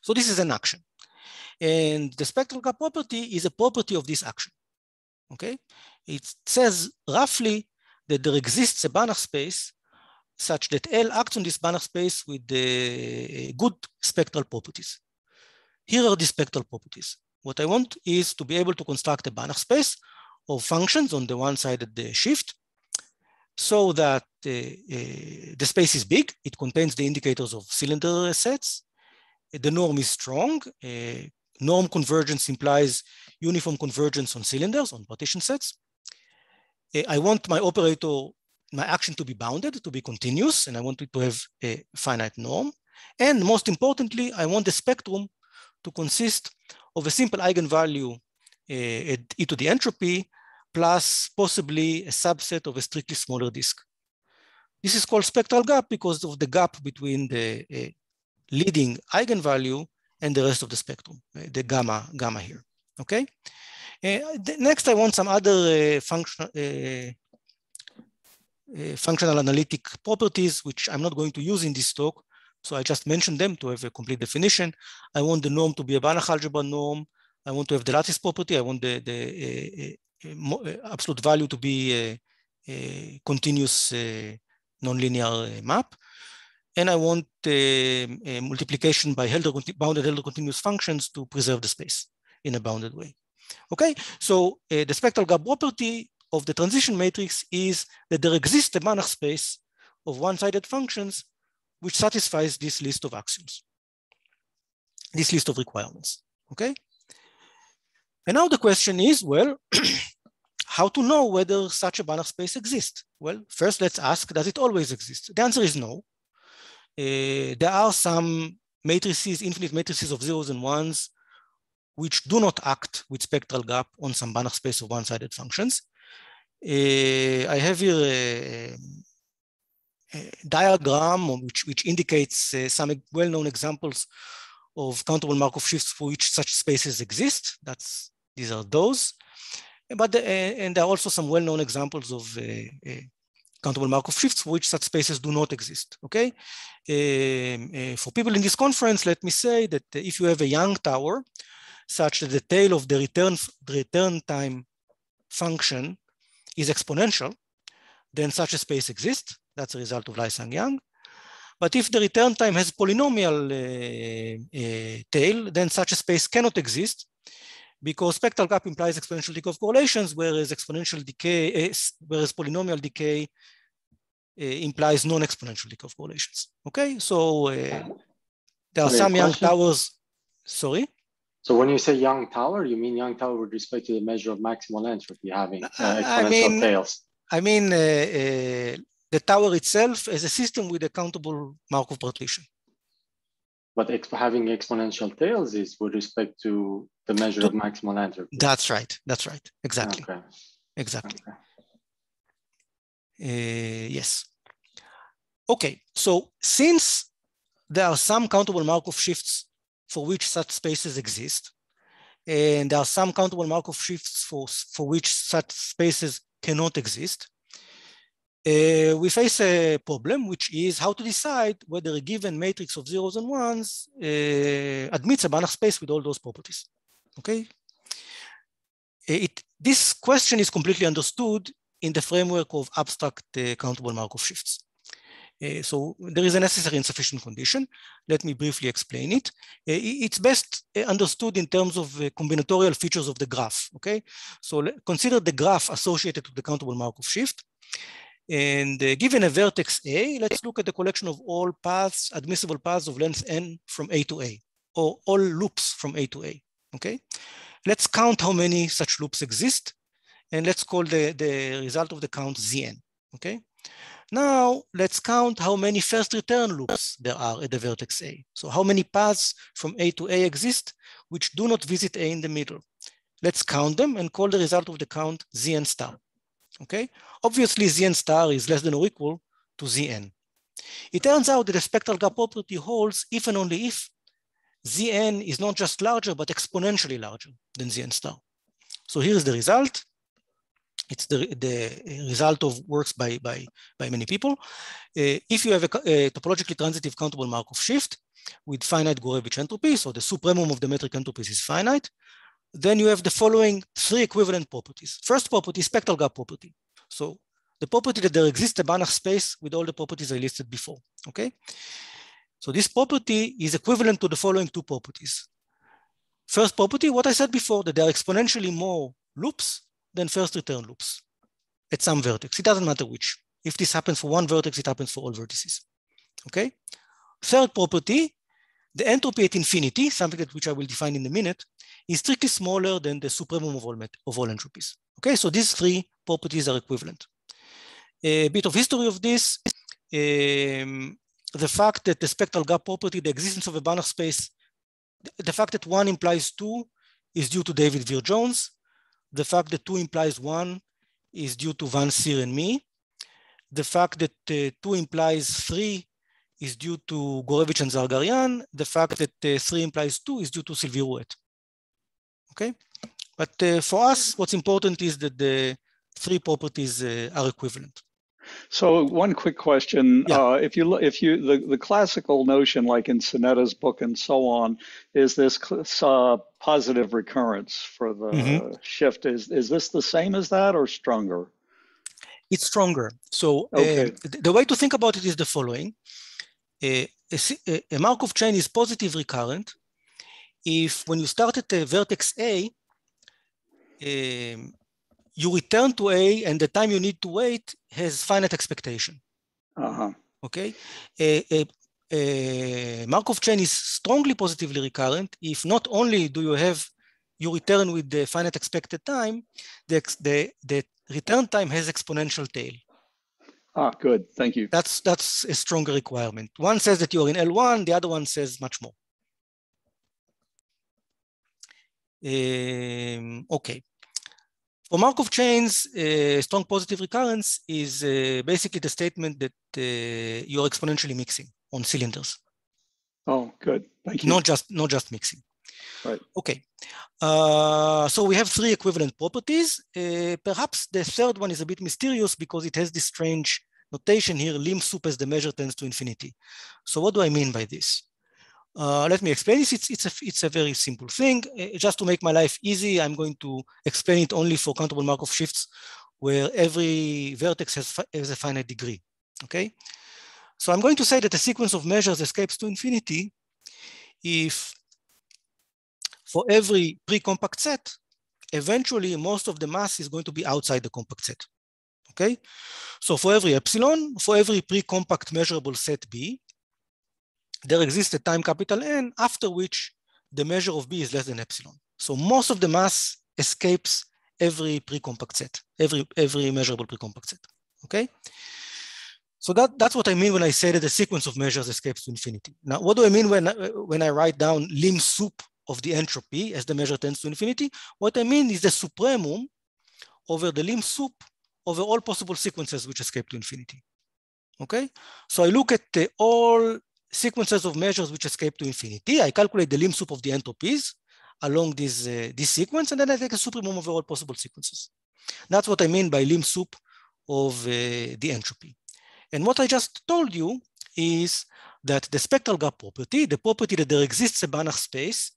Speaker 2: So this is an action. And the spectral gap property is a property of this action, okay? It says roughly that there exists a Banach space such that L acts on this Banach space with the good spectral properties. Here are the spectral properties. What I want is to be able to construct a Banach space of functions on the one-sided shift so that uh, uh, the space is big. It contains the indicators of cylinder sets. The norm is strong. Uh, norm convergence implies uniform convergence on cylinders, on partition sets. I want my operator, my action to be bounded, to be continuous, and I want it to have a finite norm. And most importantly, I want the spectrum to consist of a simple eigenvalue e to the entropy plus possibly a subset of a strictly smaller disk. This is called spectral gap because of the gap between the uh, leading eigenvalue and the rest of the spectrum, uh, the gamma, gamma here, okay? Uh, next, I want some other function, functional analytic properties, which I'm not going to use in this talk. So I just mentioned them to have a complete definition. I want the norm to be a Banach algebra norm. I want to have the lattice property. I want the, the eh, eh, eh, absolute value to be a, continuous nonlinear map. And I want multiplication by Hölder, bounded Hölder continuous functions to preserve the space in a bounded way. Okay, so uh, the spectral gap property of the transition matrix is that there exists a Banach space of one-sided functions which satisfies this list of axioms, this list of requirements, okay? And now the question is, well, how to know whether such a Banach space exists? Well, first let's ask, does it always exist? The answer is no. Uh, there are some matrices, infinite matrices of zeros and ones, which do not act with spectral gap on some Banach space of one-sided functions. Uh, I have here a, a diagram which, which indicates uh, some well-known examples of countable Markov shifts for which such spaces exist. That's these are those. But the, uh, and there are also some well-known examples of uh, uh, countable Markov shifts which such spaces do not exist. Okay. Um, for people in this conference, let me say that if you have a Young tower, such that the tail of the return return time function is exponential, then such a space exists. That's a result of Lai-Sang Young. But if the return time has polynomial uh, uh, tail, then such a space cannot exist because spectral gap implies exponential decay of correlations, whereas exponential decay, uh, whereas polynomial decay uh, implies non-exponential decay of correlations. Okay, so uh, there are some young towers. Sorry.
Speaker 7: So when you say young tower, you mean young tower with respect to the measure of maximal entropy having uh, exponential I mean, tails?
Speaker 2: I mean, uh, uh, the tower itself as a system with a countable Markov partition.
Speaker 7: But exp having exponential tails is with respect to the measure of maximal entropy.
Speaker 2: That's right. That's right. Exactly. Okay. Exactly. Okay. Uh, yes. Okay. So since there are some countable Markov shifts for which such spaces exist, and there are some countable Markov shifts for, for which such spaces cannot exist, uh, we face a problem, which is how to decide whether a given matrix of zeros and ones uh, admits a Banach space with all those properties. Okay. Uh, it, this question is completely understood in the framework of abstract uh, countable Markov shifts. Uh, so there is a necessary and sufficient condition. Let me briefly explain it. Uh, it's best understood in terms of uh, combinatorial features of the graph, okay? So consider the graph associated to the countable Markov shift. And uh, given a vertex A, let's look at the collection of all paths, admissible paths of length n from A to A, or all loops from A to A, okay? Let's count how many such loops exist, and let's call the, the result of the count Zn, okay? Now, let's count how many first return loops there are at the vertex A. So how many paths from A to A exist, which do not visit A in the middle. Let's count them and call the result of the count Zn star okay? Obviously, Zn star is less than or equal to Zn. It turns out that the spectral gap property holds if and only if Zn is not just larger, but exponentially larger than Zn star. So here's the result. It's the, the result of works by, by, by many people. Uh, if you have a, a, topologically transitive countable Markov shift with finite Gurevich entropy, so the supremum of the metric entropies is finite, then you have the following three equivalent properties. First property, spectral gap property. So the property that there exists a Banach space with all the properties I listed before, okay? So this property is equivalent to the following two properties. First property, what I said before, that there are exponentially more loops than first return loops at some vertex. It doesn't matter which. If this happens for one vertex, it happens for all vertices. Okay. Third property, the entropy at infinity, something that which I will define in a minute, is strictly smaller than the supremum of all, of all entropies. Okay, so these three properties are equivalent. A bit of history of this, um, the fact that the spectral gap property, the existence of a Banach space, the fact that one implies two is due to David Vere Jones. The fact that two implies one is due to Van Cyr and me. The fact that uh, two implies three is due to Gurevich and Zargarian. The fact that uh, three implies two is due to Sylvie Ruette. Okay, but uh, for us, what's important is that the three properties uh, are equivalent.
Speaker 5: So one quick question: yeah. uh, if you look, if you the, the classical notion, like in Seneta's book and so on, is this uh, positive recurrence for the mm-hmm. shift? Is is this the same as that or stronger?
Speaker 2: It's stronger. So uh, the way to think about it is the following: a, a, a Markov chain is positive recurrent if when you start at vertex A, um, you return to A and the time you need to wait has finite expectation.
Speaker 5: Uh-huh.
Speaker 2: Okay? A, a, a, Markov chain is strongly positively recurrent if not only do you have you return with the finite expected time, the, the, the return time has exponential tail.
Speaker 5: Ah, good. Thank you.
Speaker 2: That's that's a stronger requirement. One says that you're in L1, the other one says much more. Um, okay. For Markov chains, uh, strong positive recurrence is uh, basically the statement that uh, you're exponentially mixing on cylinders.
Speaker 5: Oh, good. Thank you.
Speaker 2: Not just not just mixing.
Speaker 5: Right.
Speaker 2: Okay. Uh, so we have three equivalent properties. Uh, perhaps the third one is a bit mysterious because it has this strange notation here, lim sup as the measure tends to infinity. So what do I mean by this? Uh, let me explain this. It's, it's, a, it's a very simple thing. Uh, just to make my life easy, I'm going to explain it only for countable Markov shifts where every vertex has, has a finite degree, okay? So I'm going to say that a sequence of measures escapes to infinity if for every pre-compact set, eventually most of the mass is going to be outside the compact set, okay? So for every epsilon, for every pre-compact measurable set B, there exists a time capital N after which the measure of B is less than epsilon. So most of the mass escapes every pre-compact set, every, every measurable pre-compact set, okay? So that, that's what I mean when I say that the sequence of measures escapes to infinity. Now, what do I mean when, when I write down lim sup of the entropy as the measure tends to infinity? What I mean is the supremum over the lim sup over all possible sequences which escape to infinity. Okay, so I look at the, all sequences of measures which escape to infinity. I calculate the lim sup of the entropies along this, uh, this sequence, and then I take a supremum over all possible sequences. That's what I mean by lim sup of uh, the entropy. And what I just told you is that the spectral gap property, the property that there exists a Banach space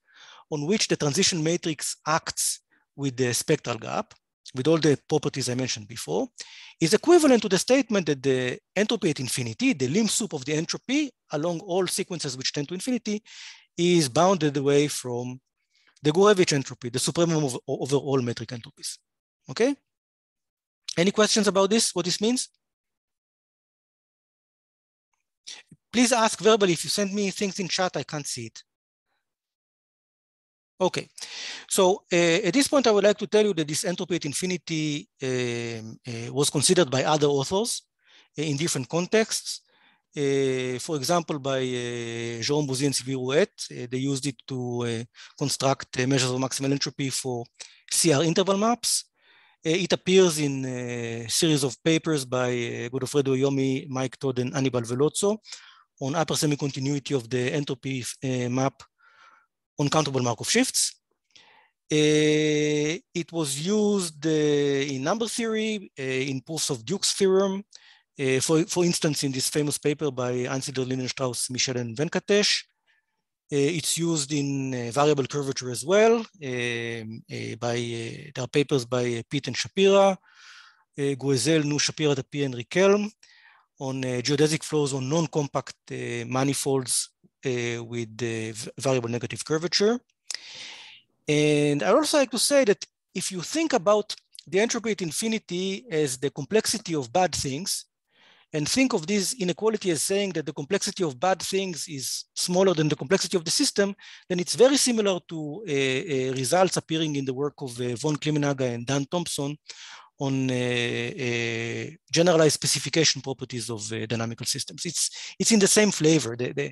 Speaker 2: on which the transition matrix acts with the spectral gap, with all the properties I mentioned before, is equivalent to the statement that the entropy at infinity, the lim sup of the entropy along all sequences which tend to infinity, is bounded away from the Gurevich entropy, the supremum of, over all metric entropies. Okay? Any questions about this, what this means? Please ask verbally. If you send me things in chat, I can't see it. Okay, so uh, at this point, I would like to tell you that this entropy at infinity uh, was considered by other authors uh, in different contexts. Uh, for example, by uh, Jérôme Buzzi and Sylvie Ruette, uh, they used it to construct measures of maximal entropy for CR interval maps. it appears in a series of papers by Godofredo Iommi, Mike Todd, and Anibal Velozo on upper semi-continuity of the entropy map uncountable Markov shifts. Uh, it was used uh, in number theory, uh, in proofs of Duke's theorem, for, for instance, in this famous paper by Einsiedler, Lindenstrauss, Michel, and Venkatesh. It's used in variable curvature as well. By there are papers by Pitt and Schapira, Gouëzel, Nu Schapira, Tapie, and Riquelme on geodesic flows on non-compact manifolds with the variable negative curvature. And I also like to say that if you think about the entropy at infinity as the complexity of bad things, and think of this inequality as saying that the complexity of bad things is smaller than the complexity of the system, then it's very similar to uh, uh, results appearing in the work of uh, Vaughn Climenhaga and Dan Thompson on uh, uh, generalized specification properties of uh, dynamical systems. It's, it's in the same flavor. The, the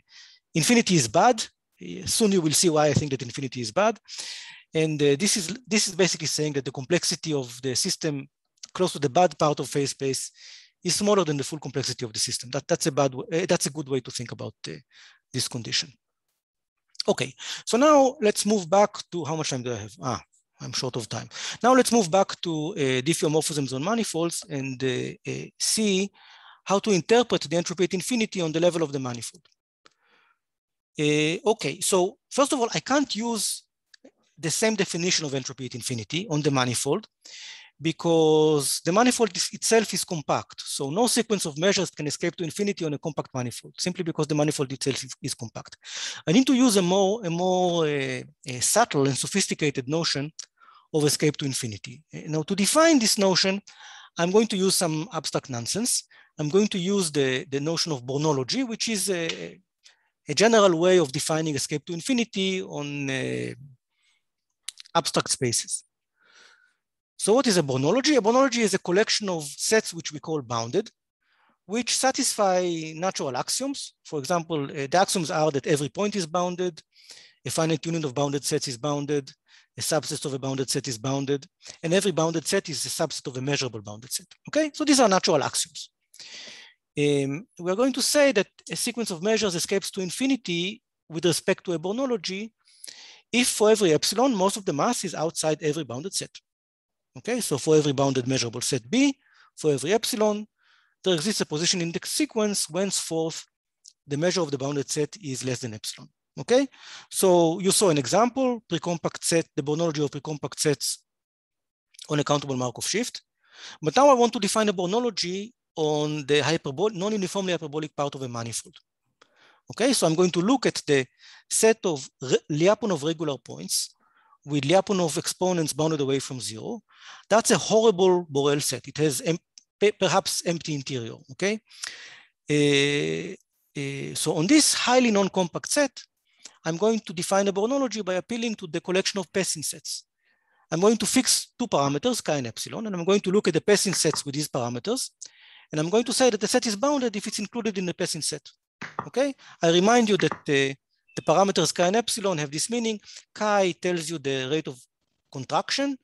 Speaker 2: infinity is bad. Soon you will see why I think that infinity is bad. And this, is, this is basically saying that the complexity of the system close to the bad part of phase space is smaller than the full complexity of the system. That, that's, a bad, uh, that's a good way to think about uh, this condition. Okay, so now let's move back to how much time do I have? Ah, I'm short of time. Now let's move back to uh, diffeomorphisms on manifolds and uh, uh, see how to interpret the entropy at infinity on the level of the manifold. Uh, okay, so first of all, I can't use the same definition of entropy at infinity on the manifold because the manifold itself is compact. So no sequence of measures can escape to infinity on a compact manifold, simply because the manifold itself is, is compact. I need to use a more, a more uh, a subtle and sophisticated notion of escape to infinity. Uh, now to define this notion, I'm going to use some abstract nonsense. I'm going to use the, the notion of Bornology, which is a, a general way of defining escape to infinity on uh, abstract spaces. So what is a Bornology? A Bornology is a collection of sets which we call bounded, which satisfy natural axioms. For example, uh, the axioms are that every point is bounded, a finite union of bounded sets is bounded, a subset of a bounded set is bounded, and every bounded set is a subset of a measurable bounded set. Okay, so these are natural axioms. Um, we're going to say that a sequence of measures escapes to infinity with respect to a Bornology if for every epsilon, most of the mass is outside every bounded set. Okay, so for every bounded measurable set B, for every epsilon, there exists a position index sequence whenceforth the measure of the bounded set is less than epsilon. Okay, so you saw an example, precompact set, the Bornology of precompact sets on a countable Markov shift. But now I want to define a Bornology on the hyperbolic, non-uniformly hyperbolic part of a manifold. Okay, so I'm going to look at the set of Lyapunov regular points with Lyapunov exponents bounded away from zero. That's a horrible Borel set. It has em perhaps empty interior, okay? Uh, uh, so on this highly non-compact set, I'm going to define a Bornology by appealing to the collection of Pesin sets. I'm going to fix two parameters, chi and epsilon, and I'm going to look at the Pesin sets with these parameters. And I'm going to say that the set is bounded if it's included in the Pesin set. Okay? I remind you that uh, the parameters chi and epsilon have this meaning. Chi tells you the rate of contraction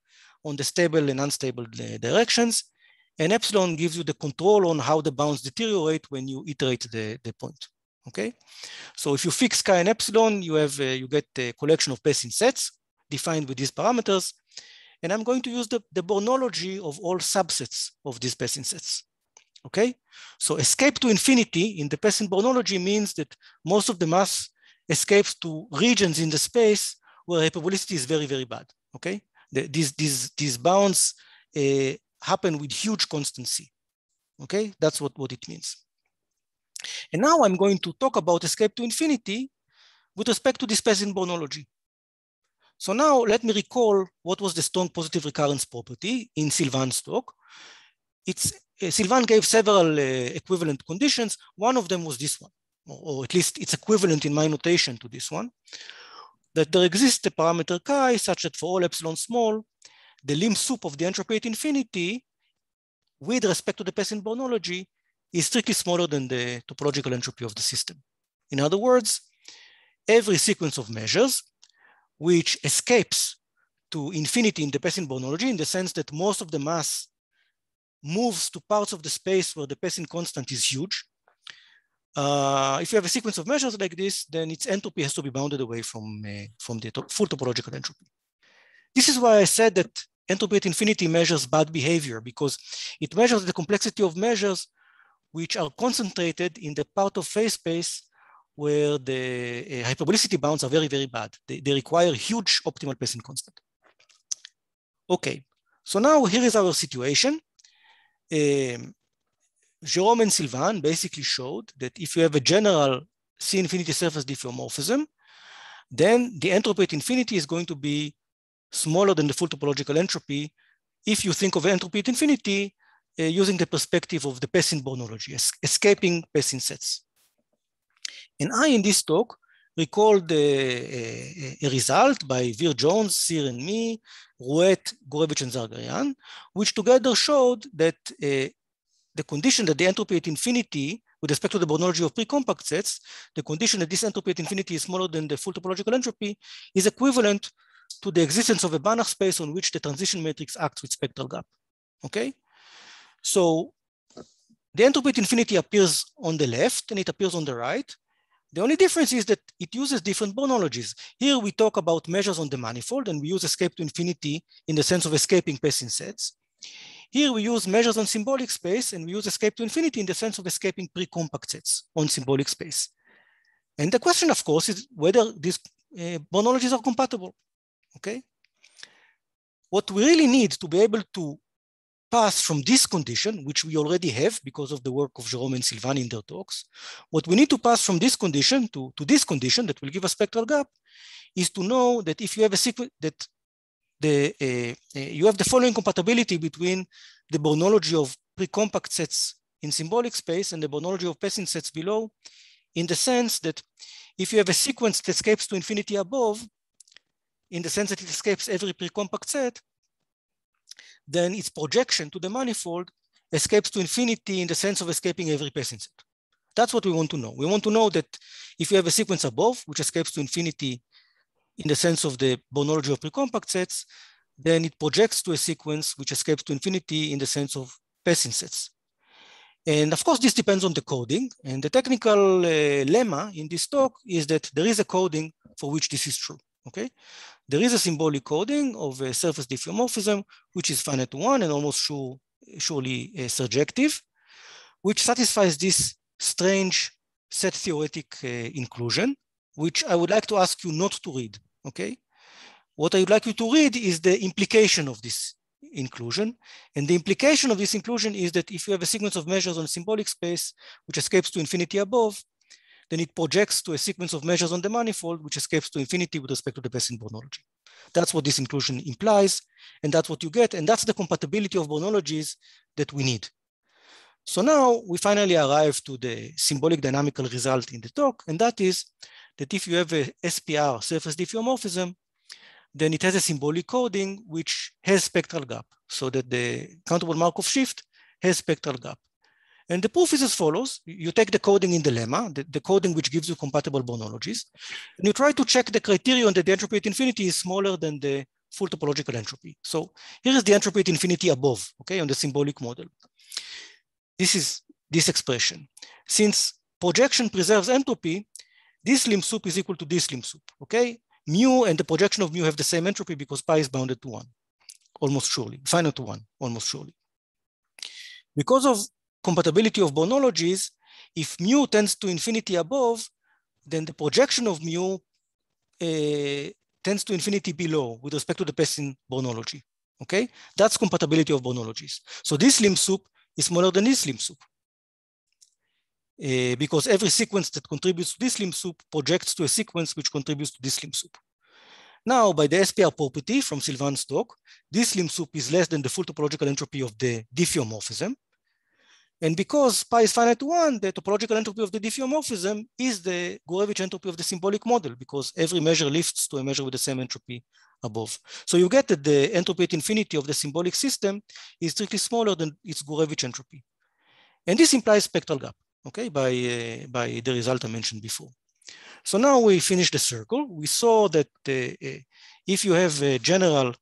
Speaker 2: on the stable and unstable uh, directions. And epsilon gives you the control on how the bounds deteriorate when you iterate the, the point. Okay, so if you fix chi and epsilon, you have uh, you get a collection of Pesin sets defined with these parameters. And I'm going to use the, the Bornology of all subsets of these Pesin sets. Okay, so escape to infinity in the Pesin Bornology means that most of the mass escapes to regions in the space where hyperbolicity is very, very bad. Okay, the, these these these bounds uh, happen with huge constancy. Okay, that's what what it means. And now I'm going to talk about escape to infinity with respect to this Pesin Bornology. So now let me recall what was the strong positive recurrence property in Sylvain's talk. It's Sylvain gave several uh, equivalent conditions. One of them was this one or at least it's equivalent in my notation to this one, that there exists a parameter chi such that for all epsilon small, the lim sup of the entropy at infinity with respect to the Pesin Bornology is strictly smaller than the topological entropy of the system. In other words, every sequence of measures which escapes to infinity in the Pesin Bornology in the sense that most of the mass moves to parts of the space where the Pesin constant is huge, uh, if you have a sequence of measures like this, then its entropy has to be bounded away from, uh, from the full topological entropy. This is why I said that entropy at infinity measures bad behavior because it measures the complexity of measures which are concentrated in the part of phase space where the uh, hyperbolicity bounds are very, very bad. They, they require huge optimal Pesin constant. Okay, so now here is our situation. Um, Jerome and Sylvain basically showed that if you have a general C infinity surface diffeomorphism, then the entropy at infinity is going to be smaller than the full topological entropy if you think of entropy at infinity uh, using the perspective of the Pesin bornology, es escaping Pesin sets. And I, in this talk, recalled uh, a, a, result by Dvir Jones, Cyr and me, Ruette, Gurevich and Zargarian, which together showed that uh, the condition that the entropy at infinity with respect to the bornology of pre-compact sets, the condition that this entropy at infinity is smaller than the full topological entropy is equivalent to the existence of a Banach space on which the transition matrix acts with spectral gap, okay? So the entropy at infinity appears on the left and it appears on the right. The only difference is that it uses different bornologies. Here we talk about measures on the manifold and we use escape to infinity in the sense of escaping Pesin sets. Here we use measures on symbolic space and we use escape to infinity in the sense of escaping pre-compact sets on symbolic space. And the question, of course, is whether these uh, bornologies are compatible, okay? What we really need to be able to pass from this condition, which we already have because of the work of Jerome and Sylvain in their talks, what we need to pass from this condition to, to this condition that will give a spectral gap is to know that if you have a sequence that the uh, uh, you have the following compatibility between the bornology of pre-compact sets in symbolic space and the bornology of Pesin sets below, in the sense that if you have a sequence that escapes to infinity above, in the sense that it escapes every pre-compact set, then its projection to the manifold escapes to infinity in the sense of escaping every Pesin set. That's what we want to know. We want to know that if you have a sequence above, which escapes to infinity in the sense of the bornology of pre-compact sets, then it projects to a sequence which escapes to infinity in the sense of Pesin sets. And of course, this depends on the coding. And the technical uh, lemma in this talk is that there is a coding for which this is true, okay? There is a symbolic coding of a surface diffeomorphism, which is finite one and almost sure, surely uh, surjective, which satisfies this strange set theoretic uh, inclusion, which I would like to ask you not to read, okay? What I would like you to read is the implication of this inclusion. And the implication of this inclusion is that if you have a sequence of measures on symbolic space, which escapes to infinity above, then it projects to a sequence of measures on the manifold, which escapes to infinity with respect to the Pesin bornology. That's what this inclusion implies, and that's what you get, and that's the compatibility of bornologies that we need. So now we finally arrive to the symbolic dynamical result in the talk, and that is that if you have a SPR, surface diffeomorphism, then it has a symbolic coding which has spectral gap, so that the countable Markov shift has spectral gap. And the proof is as follows. You take the coding in the lemma, the, the, coding which gives you compatible bornologies, and you try to check the criterion that the entropy at infinity is smaller than the full topological entropy. So here is the entropy at infinity above, okay, on the symbolic model. This is this expression. Since projection preserves entropy, this lim sup is equal to this lim sup, okay? Mu and the projection of mu have the same entropy because pi is bounded to one, almost surely, finite to one, almost surely. Because of compatibility of bornologies, if mu tends to infinity above, then the projection of mu uh, tends to infinity below with respect to the Pesin bornology. Okay, that's compatibility of bornologies. So this lim sup is smaller than this lim sup. Uh, because every sequence that contributes to this lim sup projects to a sequence which contributes to this lim sup. Now, by the SPR property from Sylvain's talk, this lim sup is less than the full topological entropy of the diffeomorphism. And because pi is finite to one, the topological entropy of the diffeomorphism is the Gurevich entropy of the symbolic model because every measure lifts to a measure with the same entropy above. So you get that the entropy at infinity of the symbolic system is strictly smaller than its Gurevich entropy. And this implies spectral gap, okay, by, uh, by the result I mentioned before. So now we finish the circle. We saw that uh, uh, if you have a general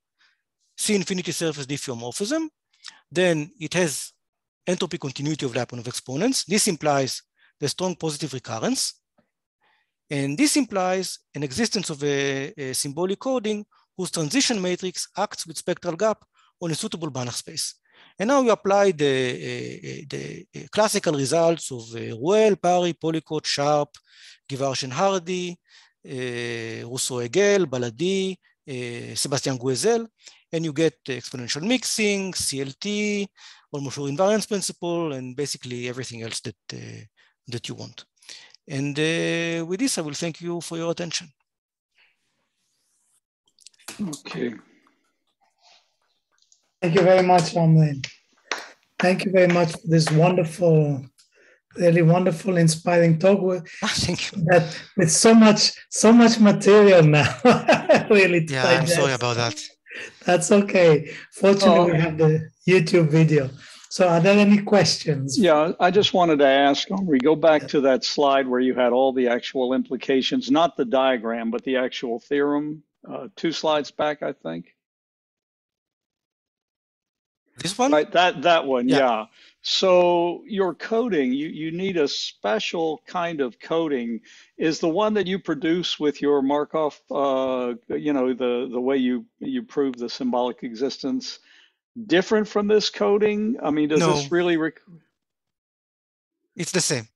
Speaker 2: C infinity surface diffeomorphism, then it has entropy continuity of Lyapunov exponents. This implies the strong positive recurrence. And this implies an existence of a, a symbolic coding whose transition matrix acts with spectral gap on a suitable Banach space. And now you apply the, the classical results of uh, Ruelle, Parry, Pollicott, Sharp, Givarshen Hardy, uh, Rousseau-Egele, Baladi, uh, Sébastien Gouëzel, and you get exponential mixing, CLT, almost sure invariance principle, and basically everything else that, uh, that you want. And uh, with this, I will thank you for your attention.
Speaker 5: Okay,
Speaker 1: Thank you very much, Omri. Thank you very much for this wonderful, really wonderful, inspiring talk with
Speaker 2: Thank you.
Speaker 1: that with so much, so much material now. really.
Speaker 2: Yeah, I'm sorry about that.
Speaker 1: That's okay. Fortunately,
Speaker 5: Oh.
Speaker 1: we have the YouTube video. So, are there any questions?
Speaker 5: Yeah, I just wanted to ask, We go back to that slide where you had all the actual implications, not the diagram, but the actual theorem, uh, two slides back, I think.
Speaker 2: This one?
Speaker 5: Right, that that one,
Speaker 2: Yeah.
Speaker 5: yeah. So your coding, you you need a special kind of coding. Is the one that you produce with your Markov, uh, you know, the the way you you prove the symbolic existence, different from this coding? I mean, does
Speaker 2: No.
Speaker 5: this really? Rec-
Speaker 2: It's the same.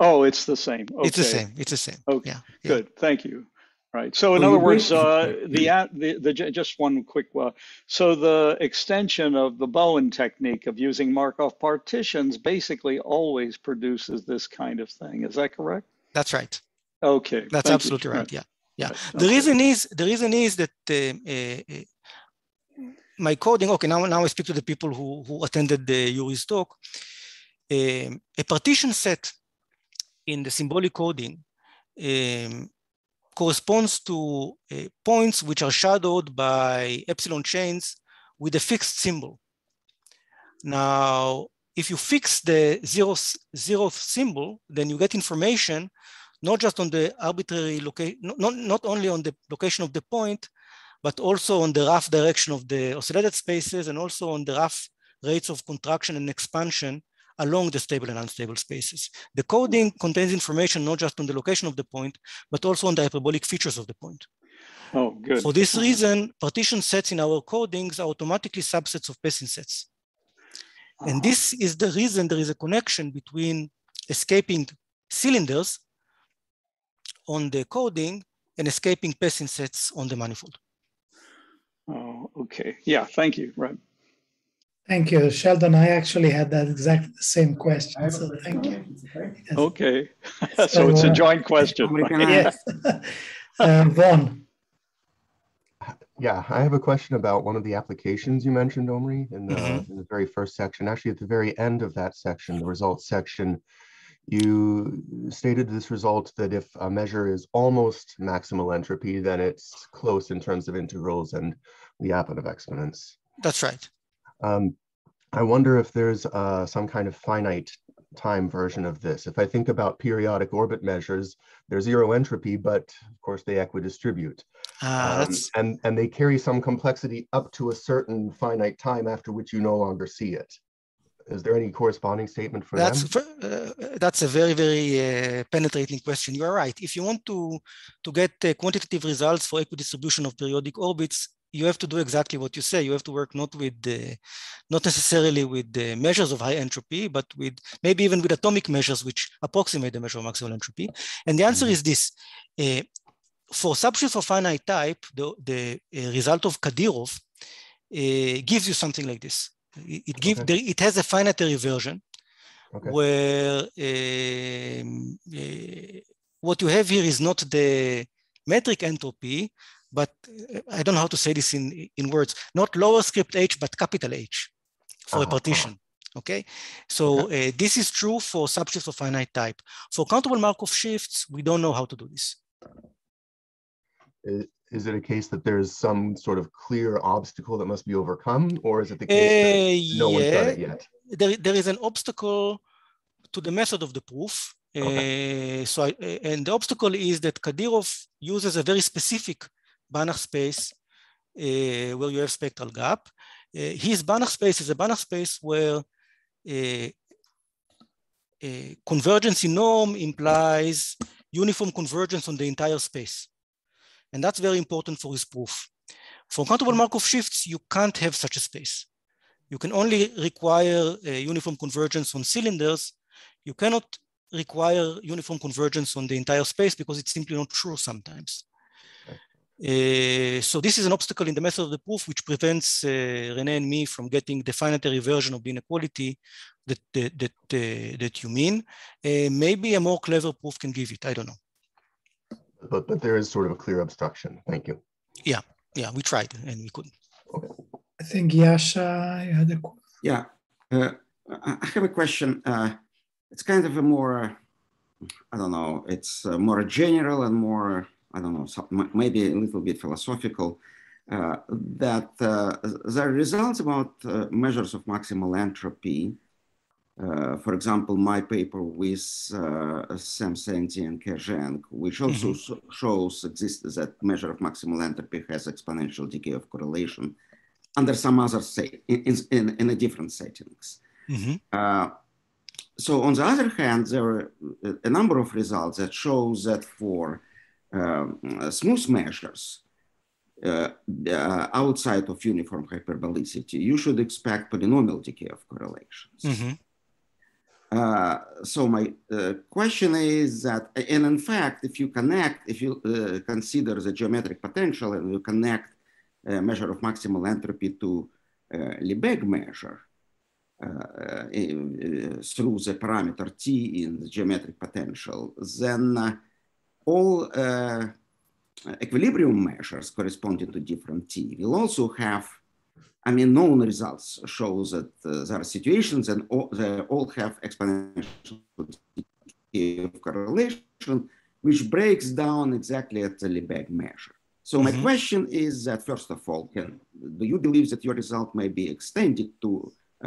Speaker 5: oh, it's the same. Okay.
Speaker 2: It's the same. It's the same.
Speaker 5: Okay,
Speaker 2: Yeah. yeah.
Speaker 5: Good, thank you. Right. So in
Speaker 6: Well,
Speaker 5: other words, uh, the, a- the the ju- just one quick. Uh, so the extension of the Bowen technique of using Markov partitions basically always produces this kind of thing. Is that correct?
Speaker 2: That's right.
Speaker 5: Okay.
Speaker 2: That's
Speaker 5: thank
Speaker 2: absolutely right. Yeah. Yeah.
Speaker 5: Right,
Speaker 2: The
Speaker 5: okay.
Speaker 2: reason is the reason is that uh, uh, uh, my coding. Okay, now now I speak to the people who who attended the Yuri's talk. Um, a partition set in the symbolic coding um, corresponds to uh, points which are shadowed by epsilon chains with a fixed symbol. Now, if you fix the zeroth, zeroth symbol, then you get information not just on the arbitrary location, not, not only on the location of the point, but also on the rough direction of the Oseledets spaces and also on the rough rates of contraction and expansion along the stable and unstable spaces. The hmm. coding contains information not just on the location of the point, but also on the hyperbolic features of the point.
Speaker 5: Oh, good.
Speaker 2: For this hmm. reason, partition sets in our codings are automatically subsets of Pesin sets. And ah. this is the reason there is a connection between escaping cylinders on the coding and escaping Pesin sets on the manifold.
Speaker 5: Oh, okay. Yeah. Thank you. Right.
Speaker 1: Thank you, Sheldon. I actually had that exact same question. So thank you. Yes.
Speaker 5: Okay. so it's a joint question.
Speaker 6: Omri, can
Speaker 1: Yes. uh, Vaughn.
Speaker 8: Yeah, I have a question about one of the applications you mentioned, Omri, in the,
Speaker 2: Mhm.
Speaker 8: in the very first section. Actually, at the very end of that section, the results section, you stated this result that if a measure is almost maximal entropy, then it's close in terms of integrals and the Lyapunov exponents.
Speaker 2: That's right.
Speaker 8: Um, I wonder if there's uh, some kind of finite time version of this. If I think about periodic orbit measures, they're zero entropy, but of course they equidistribute.
Speaker 2: Uh,
Speaker 8: Um, and, and they carry some complexity up to a certain finite time after which you no longer see it. Is there any corresponding statement for
Speaker 2: that's,
Speaker 8: them?
Speaker 2: uh, that's a very, very uh, penetrating question. You are right. If you want to, to get uh, quantitative results for equidistribution of periodic orbits, you have to do exactly what you say. You have to work not with the, not necessarily with the measures of high entropy, but with maybe even with atomic measures which approximate the measure of maximal entropy. And the answer
Speaker 8: Mhm.
Speaker 2: is this: uh, for subshifts of finite type, the, the uh, result of Kadyrov uh, gives you something like this. It, it give
Speaker 8: Okay.
Speaker 2: the, it has a finitary version
Speaker 8: Okay.
Speaker 2: where what you have here is not the metric entropy, but uh, I don't know how to say this in, in words, not lower script h, but capital H for
Speaker 8: Uh-huh,
Speaker 2: a partition. Okay, so uh, this is true for subshifts of finite type. For countable Markov shifts, we don't know how to do this.
Speaker 8: Is, is it a case that there's some sort of clear obstacle that must be overcome, or is it the case
Speaker 2: Uh,
Speaker 8: that no one's done it yet?
Speaker 2: there, there is an obstacle to the method of the proof. Uh, so, I, and the obstacle is that Kadyrov uses a very specific Banach space uh, where you have spectral gap. Uh, his Banach space is a Banach space where uh, uh, convergence norm implies uniform convergence on the entire space. And that's very important for his proof. For countable Markov shifts, you can't have such a space. You can only require a uniform convergence on cylinders. You cannot require uniform convergence on the entire space because it's simply not true sometimes. Uh, so this is an obstacle in the method of the proof which prevents uh, René and me from getting the finitary version of the inequality that, that, that, uh, that you mean. Uh, maybe a more clever proof can give it, I don't know.
Speaker 8: But but there is sort of a clear obstruction. Thank you.
Speaker 2: Yeah, yeah, we tried and we couldn't. Okay.
Speaker 1: I think Yasha, you had a
Speaker 6: yeah. Uh, I have a question. Uh, it's kind of a more, I don't know, it's uh, more general and more, I don't know, maybe a little bit philosophical. Uh, that uh, the results about uh, measures of maximal entropy uh, for example, my paper with uh, Sam Senti and Kerzheng, which also mm -hmm. shows exists that measure of maximal entropy has exponential decay of correlation under some other say in, in, in a different settings. Mm -hmm. uh, so on the other hand, there are a number of results that shows that for smooth measures uh, uh, outside of uniform hyperbolicity, you should expect polynomial decay of correlations. Mm -hmm. Uh, so my uh, question is that, and in fact, if you connect, if you uh, consider the geometric potential and you connect a measure of maximal entropy to Lebesgue measure in, through the parameter t in the geometric potential, then all equilibrium measures corresponding to different t will also have I mean, known results show that uh, there are situations and all, they all have exponential correlation, which breaks down exactly at the Lebesgue measure. So my mm -hmm. question is that, first of all, can, do you believe that your result may be extended to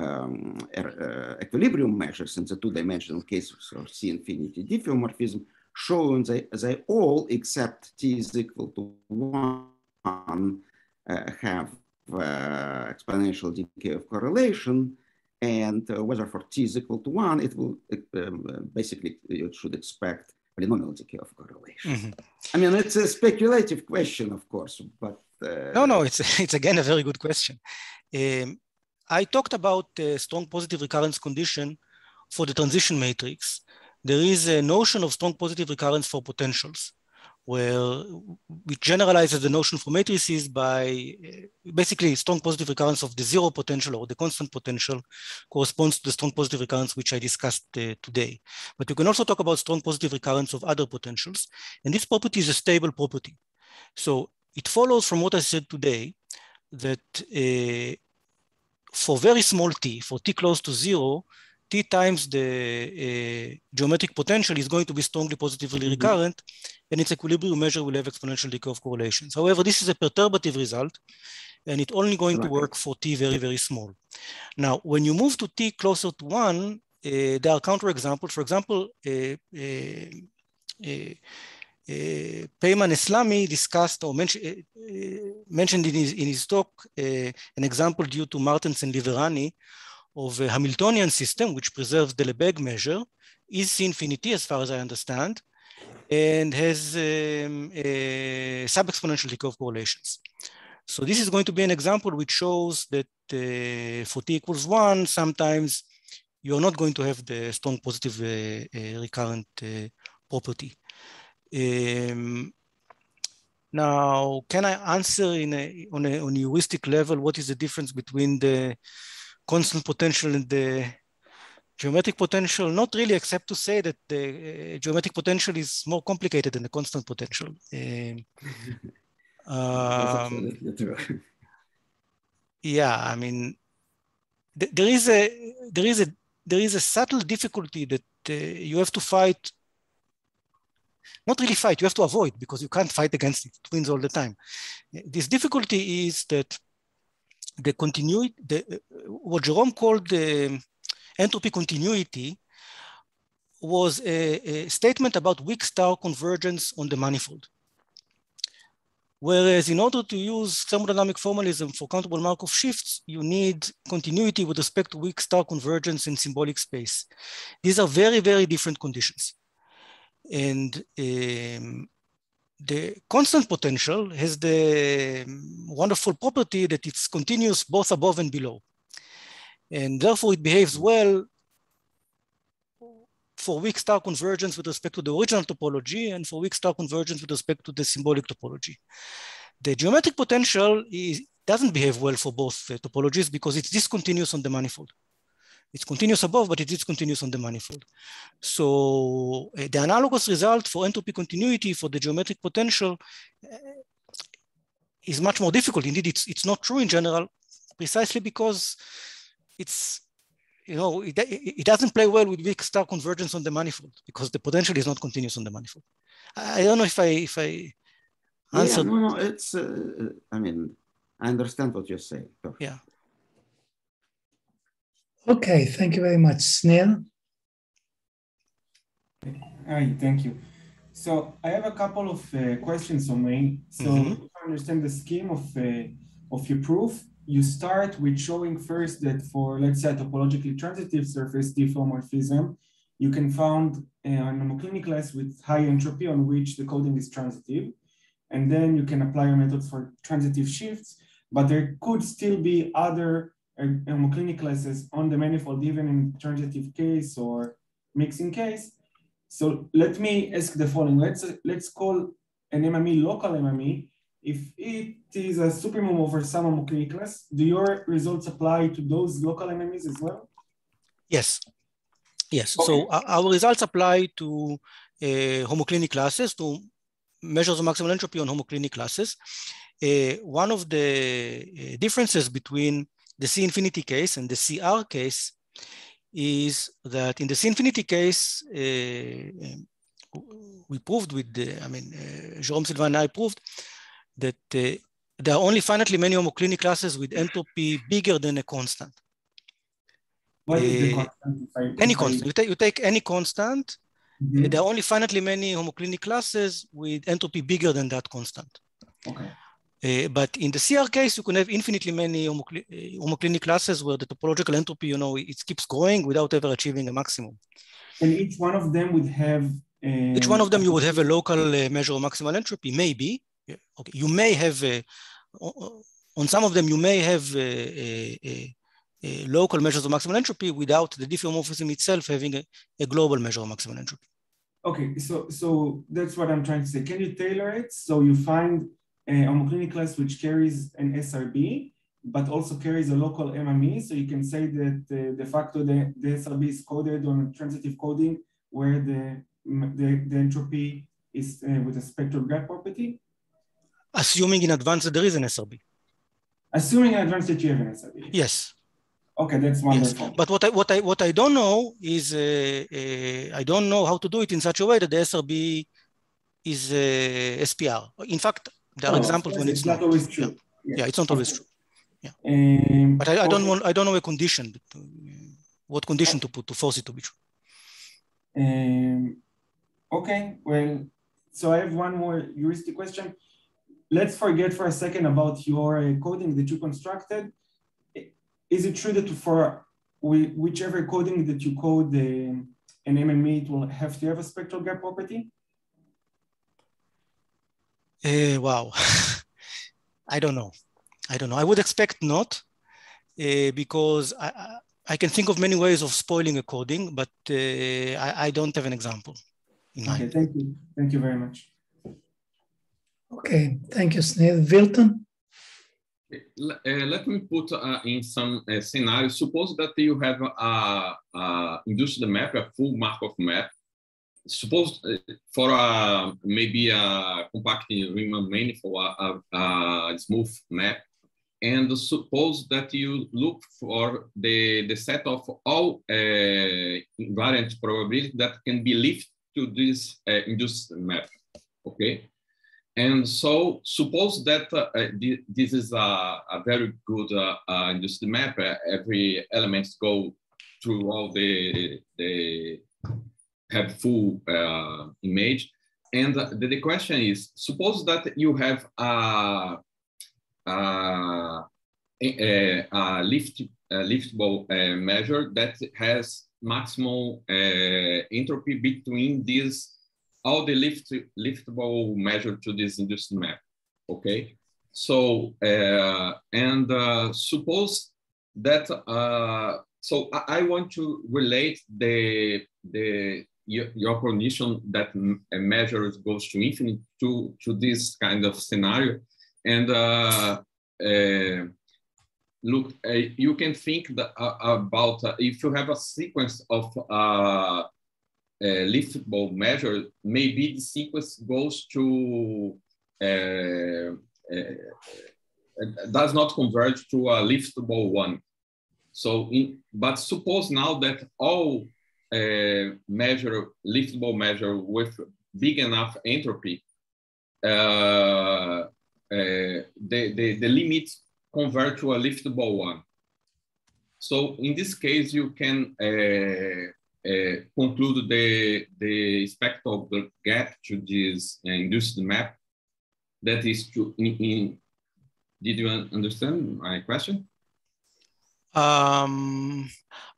Speaker 6: um, er, uh, equilibrium measures in the two-dimensional case of C infinity diffeomorphism, showing they, they all, except t is equal to one, uh, have uh, exponential decay of correlation. And uh, whether for t is equal to one, it will um, basically, you should expect polynomial decay of correlation. Mm -hmm. I mean, it's a speculative question, of course, but.
Speaker 2: Uh, no, no, it's, it's again a very good question. Um, I talked about the strong positive recurrence condition for the transition matrix. There is a notion of strong positive recurrence for potentials where we generalizes the notion for matrices by basically strong positive recurrence of the zero potential or the constant potential corresponds to the strong positive recurrence which I discussed uh, today. But you can also talk about strong positive recurrence of other potentials. And this property is a stable property. So it follows from what I said today that uh, for very small t, for t close to zero, t times the uh, geometric potential is going to be strongly positively mm -hmm. recurrent, and its equilibrium measure will have exponential decay of correlations. However, this is a perturbative result, and it's only going right. to work for t very, very small. Now, when you move to t closer to one, uh, there are counterexamples. For example, uh, uh, uh, Peyman Eslami discussed or mention, uh, mentioned in his, in his talk uh, an example due to Martens and Liverani of a Hamiltonian system, which preserves the Lebesgue measure, is infinity, as far as I understand, and has um, sub-exponential of correlations. So this is going to be an example which shows that uh, for t equals one, sometimes you're not going to have the strong positive uh, uh, recurrent uh, property. Um, now, can I answer in a, on, a, on a heuristic level what is the difference between the constant potential and the geometric potential, not really except to say that the uh, geometric potential is more complicated than the constant potential. Um, um, yeah, I mean, th there is a there is a there is a subtle difficulty that uh, you have to fight. Not really fight, you have to avoid because you can't fight against it. It wins all the time. This difficulty is that the continuity, the, what Jerome called the entropy continuity was a, a, statement about weak star convergence on the manifold. Whereas in order to use thermodynamic formalism for countable Markov shifts, you need continuity with respect to weak star convergence in symbolic space. These are very, very different conditions. And um, the constant potential has the um, wonderful property that it's continuous both above and below. And therefore it behaves well for weak star convergence with respect to the original topology and for weak star convergence with respect to the symbolic topology. The geometric potential is, doesn't behave well for both topologies because it's discontinuous on the manifold. It's continuous above, but it is continuous on the manifold. So uh, the analogous result for entropy continuity for the geometric potential uh, is much more difficult. Indeed, it's, it's not true in general precisely because it's you know, it, it doesn't play well with weak star convergence on the manifold because the potential is not continuous on the manifold. I don't know if I if I answered.
Speaker 6: Yeah, no, no, it's. Uh, I mean, I understand what you're saying.
Speaker 2: Perfect. Yeah.
Speaker 1: Okay, thank you very much, Snir.
Speaker 3: Hi, thank you. So I have a couple of uh, questions on me. So mm -hmm. if I understand the scheme of uh, of your proof, you start with showing first that for let's say a topologically transitive surface diffeomorphism, you can found uh, an homoclinic with high entropy on which the coding is transitive, and then you can apply your methods for transitive shifts. But there could still be other homoclinic classes on the manifold, even in transitive case or mixing case so let me ask the following. Let's let's call an MME local MME. If it is a supremum over some homoclinic class, do your results apply to those local MMEs as well?
Speaker 2: Yes. Yes. Okay. So our results apply to uh, homoclinic classes, to measures of maximal entropy on homoclinic classes. Uh, one of the uh, differences between the C infinity case and the CR case is that in the C infinity case, uh, we proved with the, I mean, uh, Jerome Sylvain and I proved that uh, there are only finitely many homoclinic classes with entropy bigger than a constant.
Speaker 3: What is the constant?
Speaker 2: any constant. You take, you take any constant, mm -hmm. there are only finitely many homoclinic classes with entropy bigger than that constant.
Speaker 3: Okay.
Speaker 2: Uh, but in the CR case, you can have infinitely many homocl uh, homoclinic classes where the topological entropy, you know, it keeps growing without ever achieving a maximum.
Speaker 3: And each one of them would have.
Speaker 2: Uh, each one of them, you would have a local uh, measure of maximal entropy. Maybe, okay, you may have. on some of them, you may have a local measures of maximal entropy without the diffeomorphism itself having a, a global measure of maximal entropy.
Speaker 3: Okay, so so that's what I'm trying to say. Can you tailor it so you find homoclinic class which carries an SRB, but also carries a local MME. So you can say that uh, de facto the, the SRB is coded on a transitive coding where the, the, the entropy is uh, with a spectral gap property.
Speaker 2: Assuming in advance that there is an SRB.
Speaker 3: Assuming in advance that you have an SRB.
Speaker 2: Yes.
Speaker 3: Okay, that's wonderful.
Speaker 2: Yes. But what I what I what I don't know is uh, uh, I don't know how to do it in such a way that the SRB is uh, SPR. In fact, there are oh, examples when it's,
Speaker 3: it's not, not, always true.
Speaker 2: Yeah. yeah. it's not always true. Yeah. Um, but I, I, don't
Speaker 3: okay.
Speaker 2: want I don't know a condition. Uh, what condition to put to force it to be true?
Speaker 3: Um, okay, well, so I have one more heuristic question. Let's forget for a second about your uh, coding that you constructed. Is it true that for whichever coding that you code uh, an MME, it will have to have a spectral gap property?
Speaker 2: Uh, wow. I don't know. I don't know. I would expect not, uh, because I, I can think of many ways of spoiling a coding, but uh, I, I, don't have an example
Speaker 3: in mind. Okay, thank you. Thank you very much.
Speaker 1: Okay, thank you, Snir. Vilton?
Speaker 9: Uh, let me put uh, in some uh, scenarios. Suppose that you have a, a induced map, a full Markov map, suppose uh, for a maybe a compact Riemann manifold, a, a, a smooth map, and suppose that you look for the, the set of all uh, invariant probability that can be lifted to this uh, induced map, okay? And so suppose that uh, this is a, a very good uh, induced map, every element go through all the, the have full uh, image. And the, the, question is, suppose that you have a, a, a, a lift, a liftable uh, measure that has maximal uh, entropy between these all the lift, liftable measure to this induced map. Okay, so uh, and uh, suppose that uh, so I, I want to relate the the your, condition that a measure goes to infinite to, to this kind of scenario. And uh, uh, look, uh, you can think that, uh, about uh, if you have a sequence of uh, liftable measure, maybe the sequence goes to does not converge to a liftable one. So, in, but suppose now that all uh, measure liftable measure with big enough entropy, uh, uh, the, the, the limits convert to a liftable one. So in this case, you can uh, uh, conclude the, the spectral gap to this induced map that is to in, in did you understand my question?
Speaker 2: Um,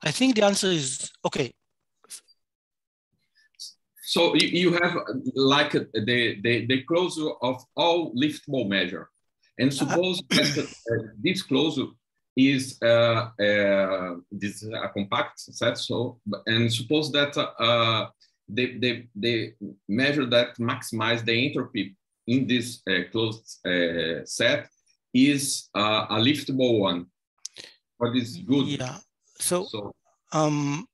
Speaker 2: I think the answer is okay.
Speaker 9: So you, have like the, the, the closure of all liftable measure. And suppose that uh, this closure is uh, uh, this a compact set. So and suppose that uh, the, the, the measure that maximize the entropy in this uh, closed uh, set is uh, a liftable one. What is good?
Speaker 2: Yeah. So, so um,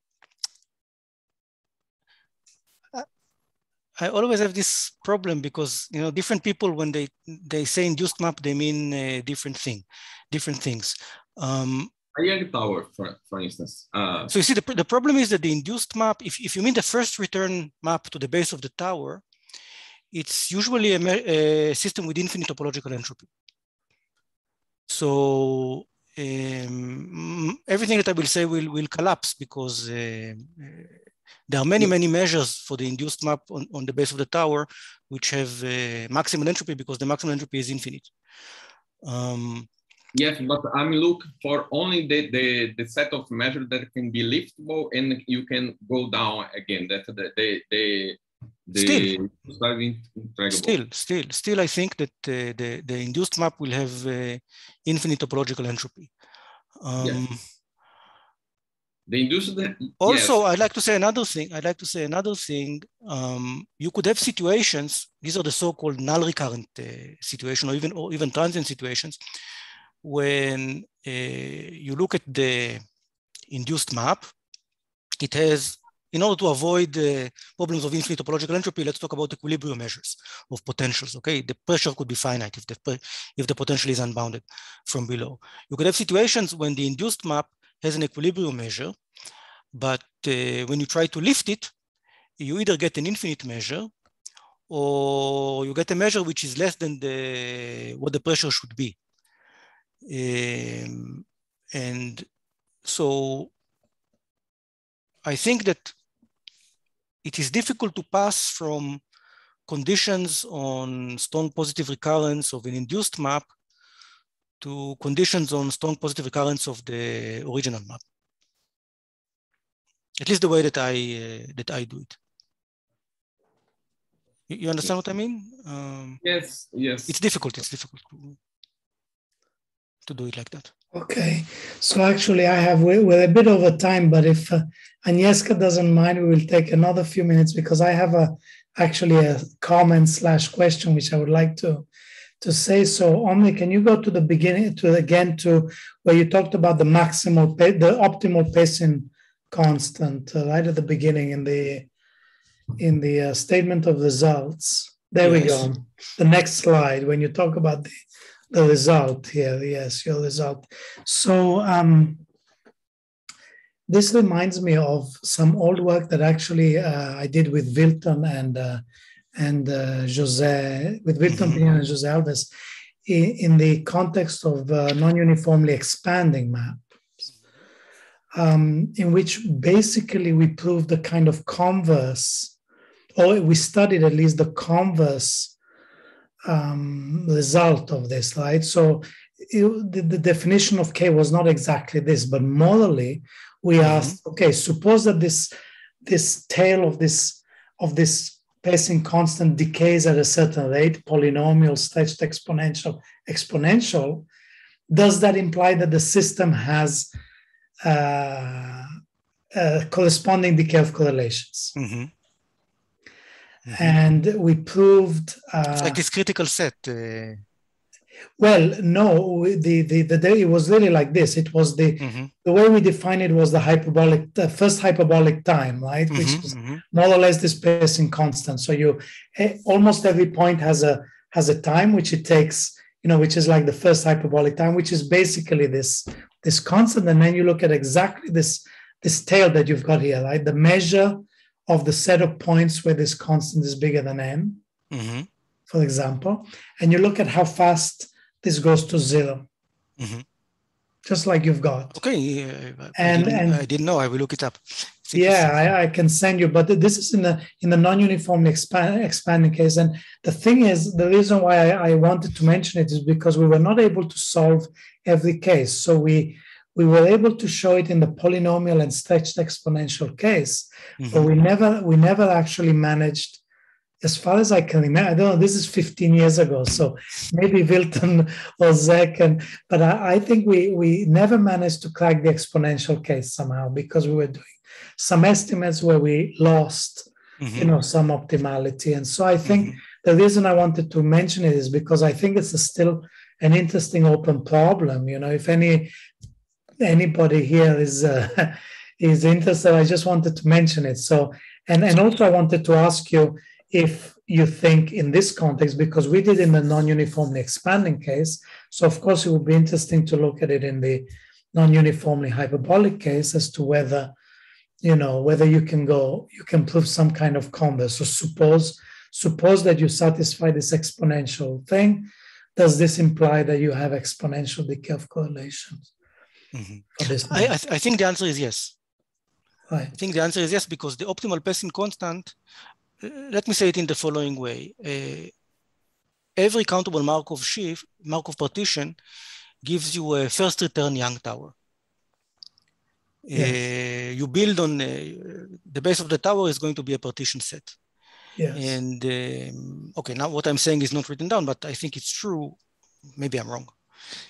Speaker 2: I always have this problem because you know different people when they they say induced map they mean a different thing, different things. Um,
Speaker 9: tower, for, for instance. Uh,
Speaker 2: so you see, the, the problem is that the induced map, if, if you mean the first return map to the base of the tower, it's usually a, a system with infinite topological entropy. So um, everything that I will say will, will collapse because uh, there are many, many measures for the induced map on, on the base of the tower, which have uh, maximal entropy because the maximum entropy is infinite. Um,
Speaker 9: yes, but I'm looking for only the, the, the set of measures that can be liftable and you can go down again. That the, the, the
Speaker 2: still, still, still, still, I think that uh, the the induced map will have uh, infinite topological entropy. Um,
Speaker 9: yes. The induced.
Speaker 2: Also,
Speaker 9: yes.
Speaker 2: I'd like to say another thing. I'd like to say another thing. Um, you could have situations. These are the so-called null recurrent uh, situation, or even or even transient situations, when uh, you look at the induced map. It has in order to avoid uh, problems of infinite topological entropy, let's talk about equilibrium measures of potentials, okay? The pressure could be finite if the, if the potential is unbounded from below. You could have situations when the induced map has an equilibrium measure, but uh, when you try to lift it, you either get an infinite measure or you get a measure which is less than the what the pressure should be. Um, and so I think that it is difficult to pass from conditions on strong positive recurrence of an induced map to conditions on strong positive recurrence of the original map. At least the way that I uh, that I do it. You, you understand what I mean?
Speaker 9: Um, yes, yes.
Speaker 2: It's difficult. It's difficult to, to do it like that.
Speaker 1: Okay, so actually I have, we're a bit over time, but if uh, Agnieszka doesn't mind, we will take another few minutes because I have a actually a comment slash question which I would like to to say. So Omri, can you go to the beginning to again to where you talked about the maximal, the optimal Pesin constant uh, right at the beginning in the in the uh, statement of results. There yes. we go. The next slide when you talk about the the result here. Yes, your result. So um, this reminds me of some old work that actually uh, I did with Vilton and uh, and uh, Jose, with Vilton mm-hmm. and Jose Alves, in, in, the context of uh, non-uniformly expanding maps, um, in which basically we proved the kind of converse, or we studied at least the converse um, result of this, right? So it, the, the, definition of K was not exactly this, but morally, we mm-hmm. asked, okay, suppose that this this tail of this of this Pesin constant decays at a certain rate, polynomial, stretched exponential, exponential. Does that imply that the system has uh, a corresponding decay of correlations?
Speaker 2: Mm-hmm.
Speaker 1: Mm-hmm. And we proved.
Speaker 2: Uh, it's like this critical set. Uh...
Speaker 1: Well, no, the, the, the, the, it was really like this. It was the mm-hmm. the way we define it was the hyperbolic, the first hyperbolic time, right? Mm-hmm, Which is mm-hmm. more or less this Pesin constant. So you eh, almost every point has a has a time which it takes you know, which is like the first hyperbolic time, which is basically this this constant, and then you look at exactly this this tail that you've got here, right? The measure of the set of points where this constant is bigger than n, mm-hmm. For example, and you look at how fast this goes to 0 mm-hmm. just like you've got.
Speaker 2: Okay, and, I and I didn't know. I will look it up.
Speaker 1: Yeah, I, I, can send you, but this is in the in the non-uniformly expand, expanding case. And the thing is, the reason why I, I wanted to mention it is because we were not able to solve every case. So we we were able to show it in the polynomial and stretched exponential case, mm-hmm. but we never we never actually managed, as far as I can remember. I don't know. This is 15 years ago, so maybe Vilton or Zach, and but I, I think we we never managed to crack the exponential case somehow because we were doing some estimates where we lost, mm-hmm. you know, some optimality, and so I think. Mm-hmm. The reason I wanted to mention it is because I think it's still an interesting open problem. You know, if any anybody here is uh, is interested, I just wanted to mention it. So, and and also I wanted to ask you if you think in this context, because we did in the non-uniformly expanding case. So of course it would be interesting to look at it in the non-uniformly hyperbolic case as to whether you know whether you can go you can prove some kind of converse. So suppose suppose that you satisfy this exponential thing. Does this imply that you have exponential decay of correlations?
Speaker 2: Mm-hmm. I, I, th- I, think the answer is yes. Right. I think the answer is yes because the optimal Pesin constant, let me say it in the following way. Uh, every countable Markov shift, Markov partition, gives you a first return Young tower. Yes. Uh, you build on uh, the base of the tower is going to be a partition set. Yes. And um, okay, now what I'm saying is not written down, but I think it's true. Maybe I'm wrong.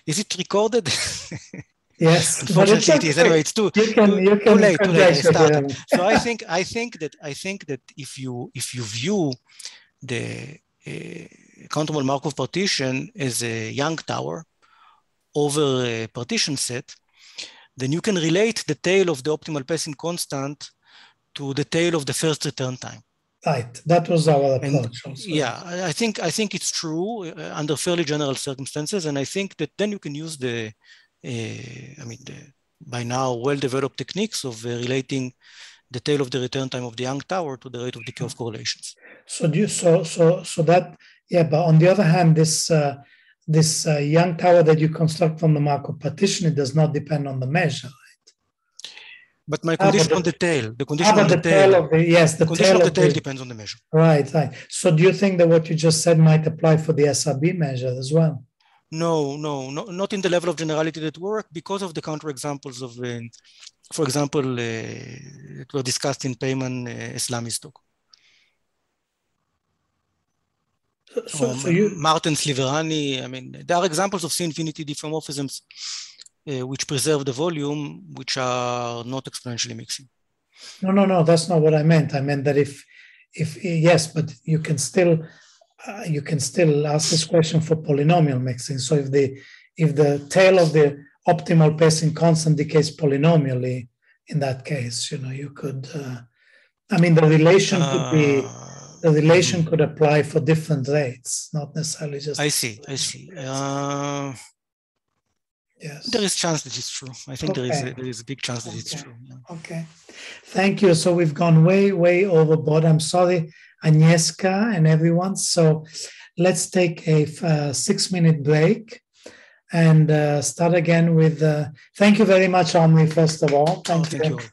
Speaker 2: Is it recorded?
Speaker 1: Yes,
Speaker 2: unfortunately, it is. Anyway, it's too, you can, you can too late. Too late. I started. so I think I think that I think that if you if you view the uh, countable Markov partition as a Young tower over a partition set, then you can relate the tail of the optimal Pesin constant to the tail of the first return time.
Speaker 1: Right, that was our approach.
Speaker 2: And, yeah, I think I think it's true uh, under fairly general circumstances, and I think that then you can use the I mean, the, by now well-developed techniques of uh, relating the tail of the return time of the Young tower to the rate of decay of correlations.
Speaker 1: So do you, so so so that yeah, but on the other hand, this uh, this uh, Young tower that you construct from the Markov partition it does not depend on the measure, right?
Speaker 2: But my condition ah, but the, on the tail, the condition on the, the tail,
Speaker 1: tail, of the yes, the, the
Speaker 2: condition
Speaker 1: of
Speaker 2: the tail depends on the measure.
Speaker 1: Right, right. So do you think that what you just said might apply for the SRB measure as well?
Speaker 2: No, no, no, not in the level of generality that work because of the counterexamples of, uh, for example, uh, that were discussed in Peyman uh, Eslami's talk. So, um, so you... Martens Liverani, I mean, there are examples of C-infinity diffeomorphisms uh, which preserve the volume, which are not exponentially mixing.
Speaker 1: No, no, no, that's not what I meant. I meant that if, if yes, but you can still uh, you can still ask this question for polynomial mixing. So if the if the tail of the optimal Pesin constant decays polynomially, in that case, you know, you could. Uh, I mean, the relation could be the relation uh, could apply for different rates, not necessarily just.
Speaker 2: I see. I see. Uh, yes. There is chance that it's true. I think okay. there is a, there is a big chance that okay. it's true.
Speaker 1: Yeah. Okay. Thank you. So we've gone way way overboard. I'm sorry Agnieszka and everyone. So let's take a uh, six minute break and uh, start again with uh, thank you very much, Omri, first of all.
Speaker 2: Thank, oh, thank you. you.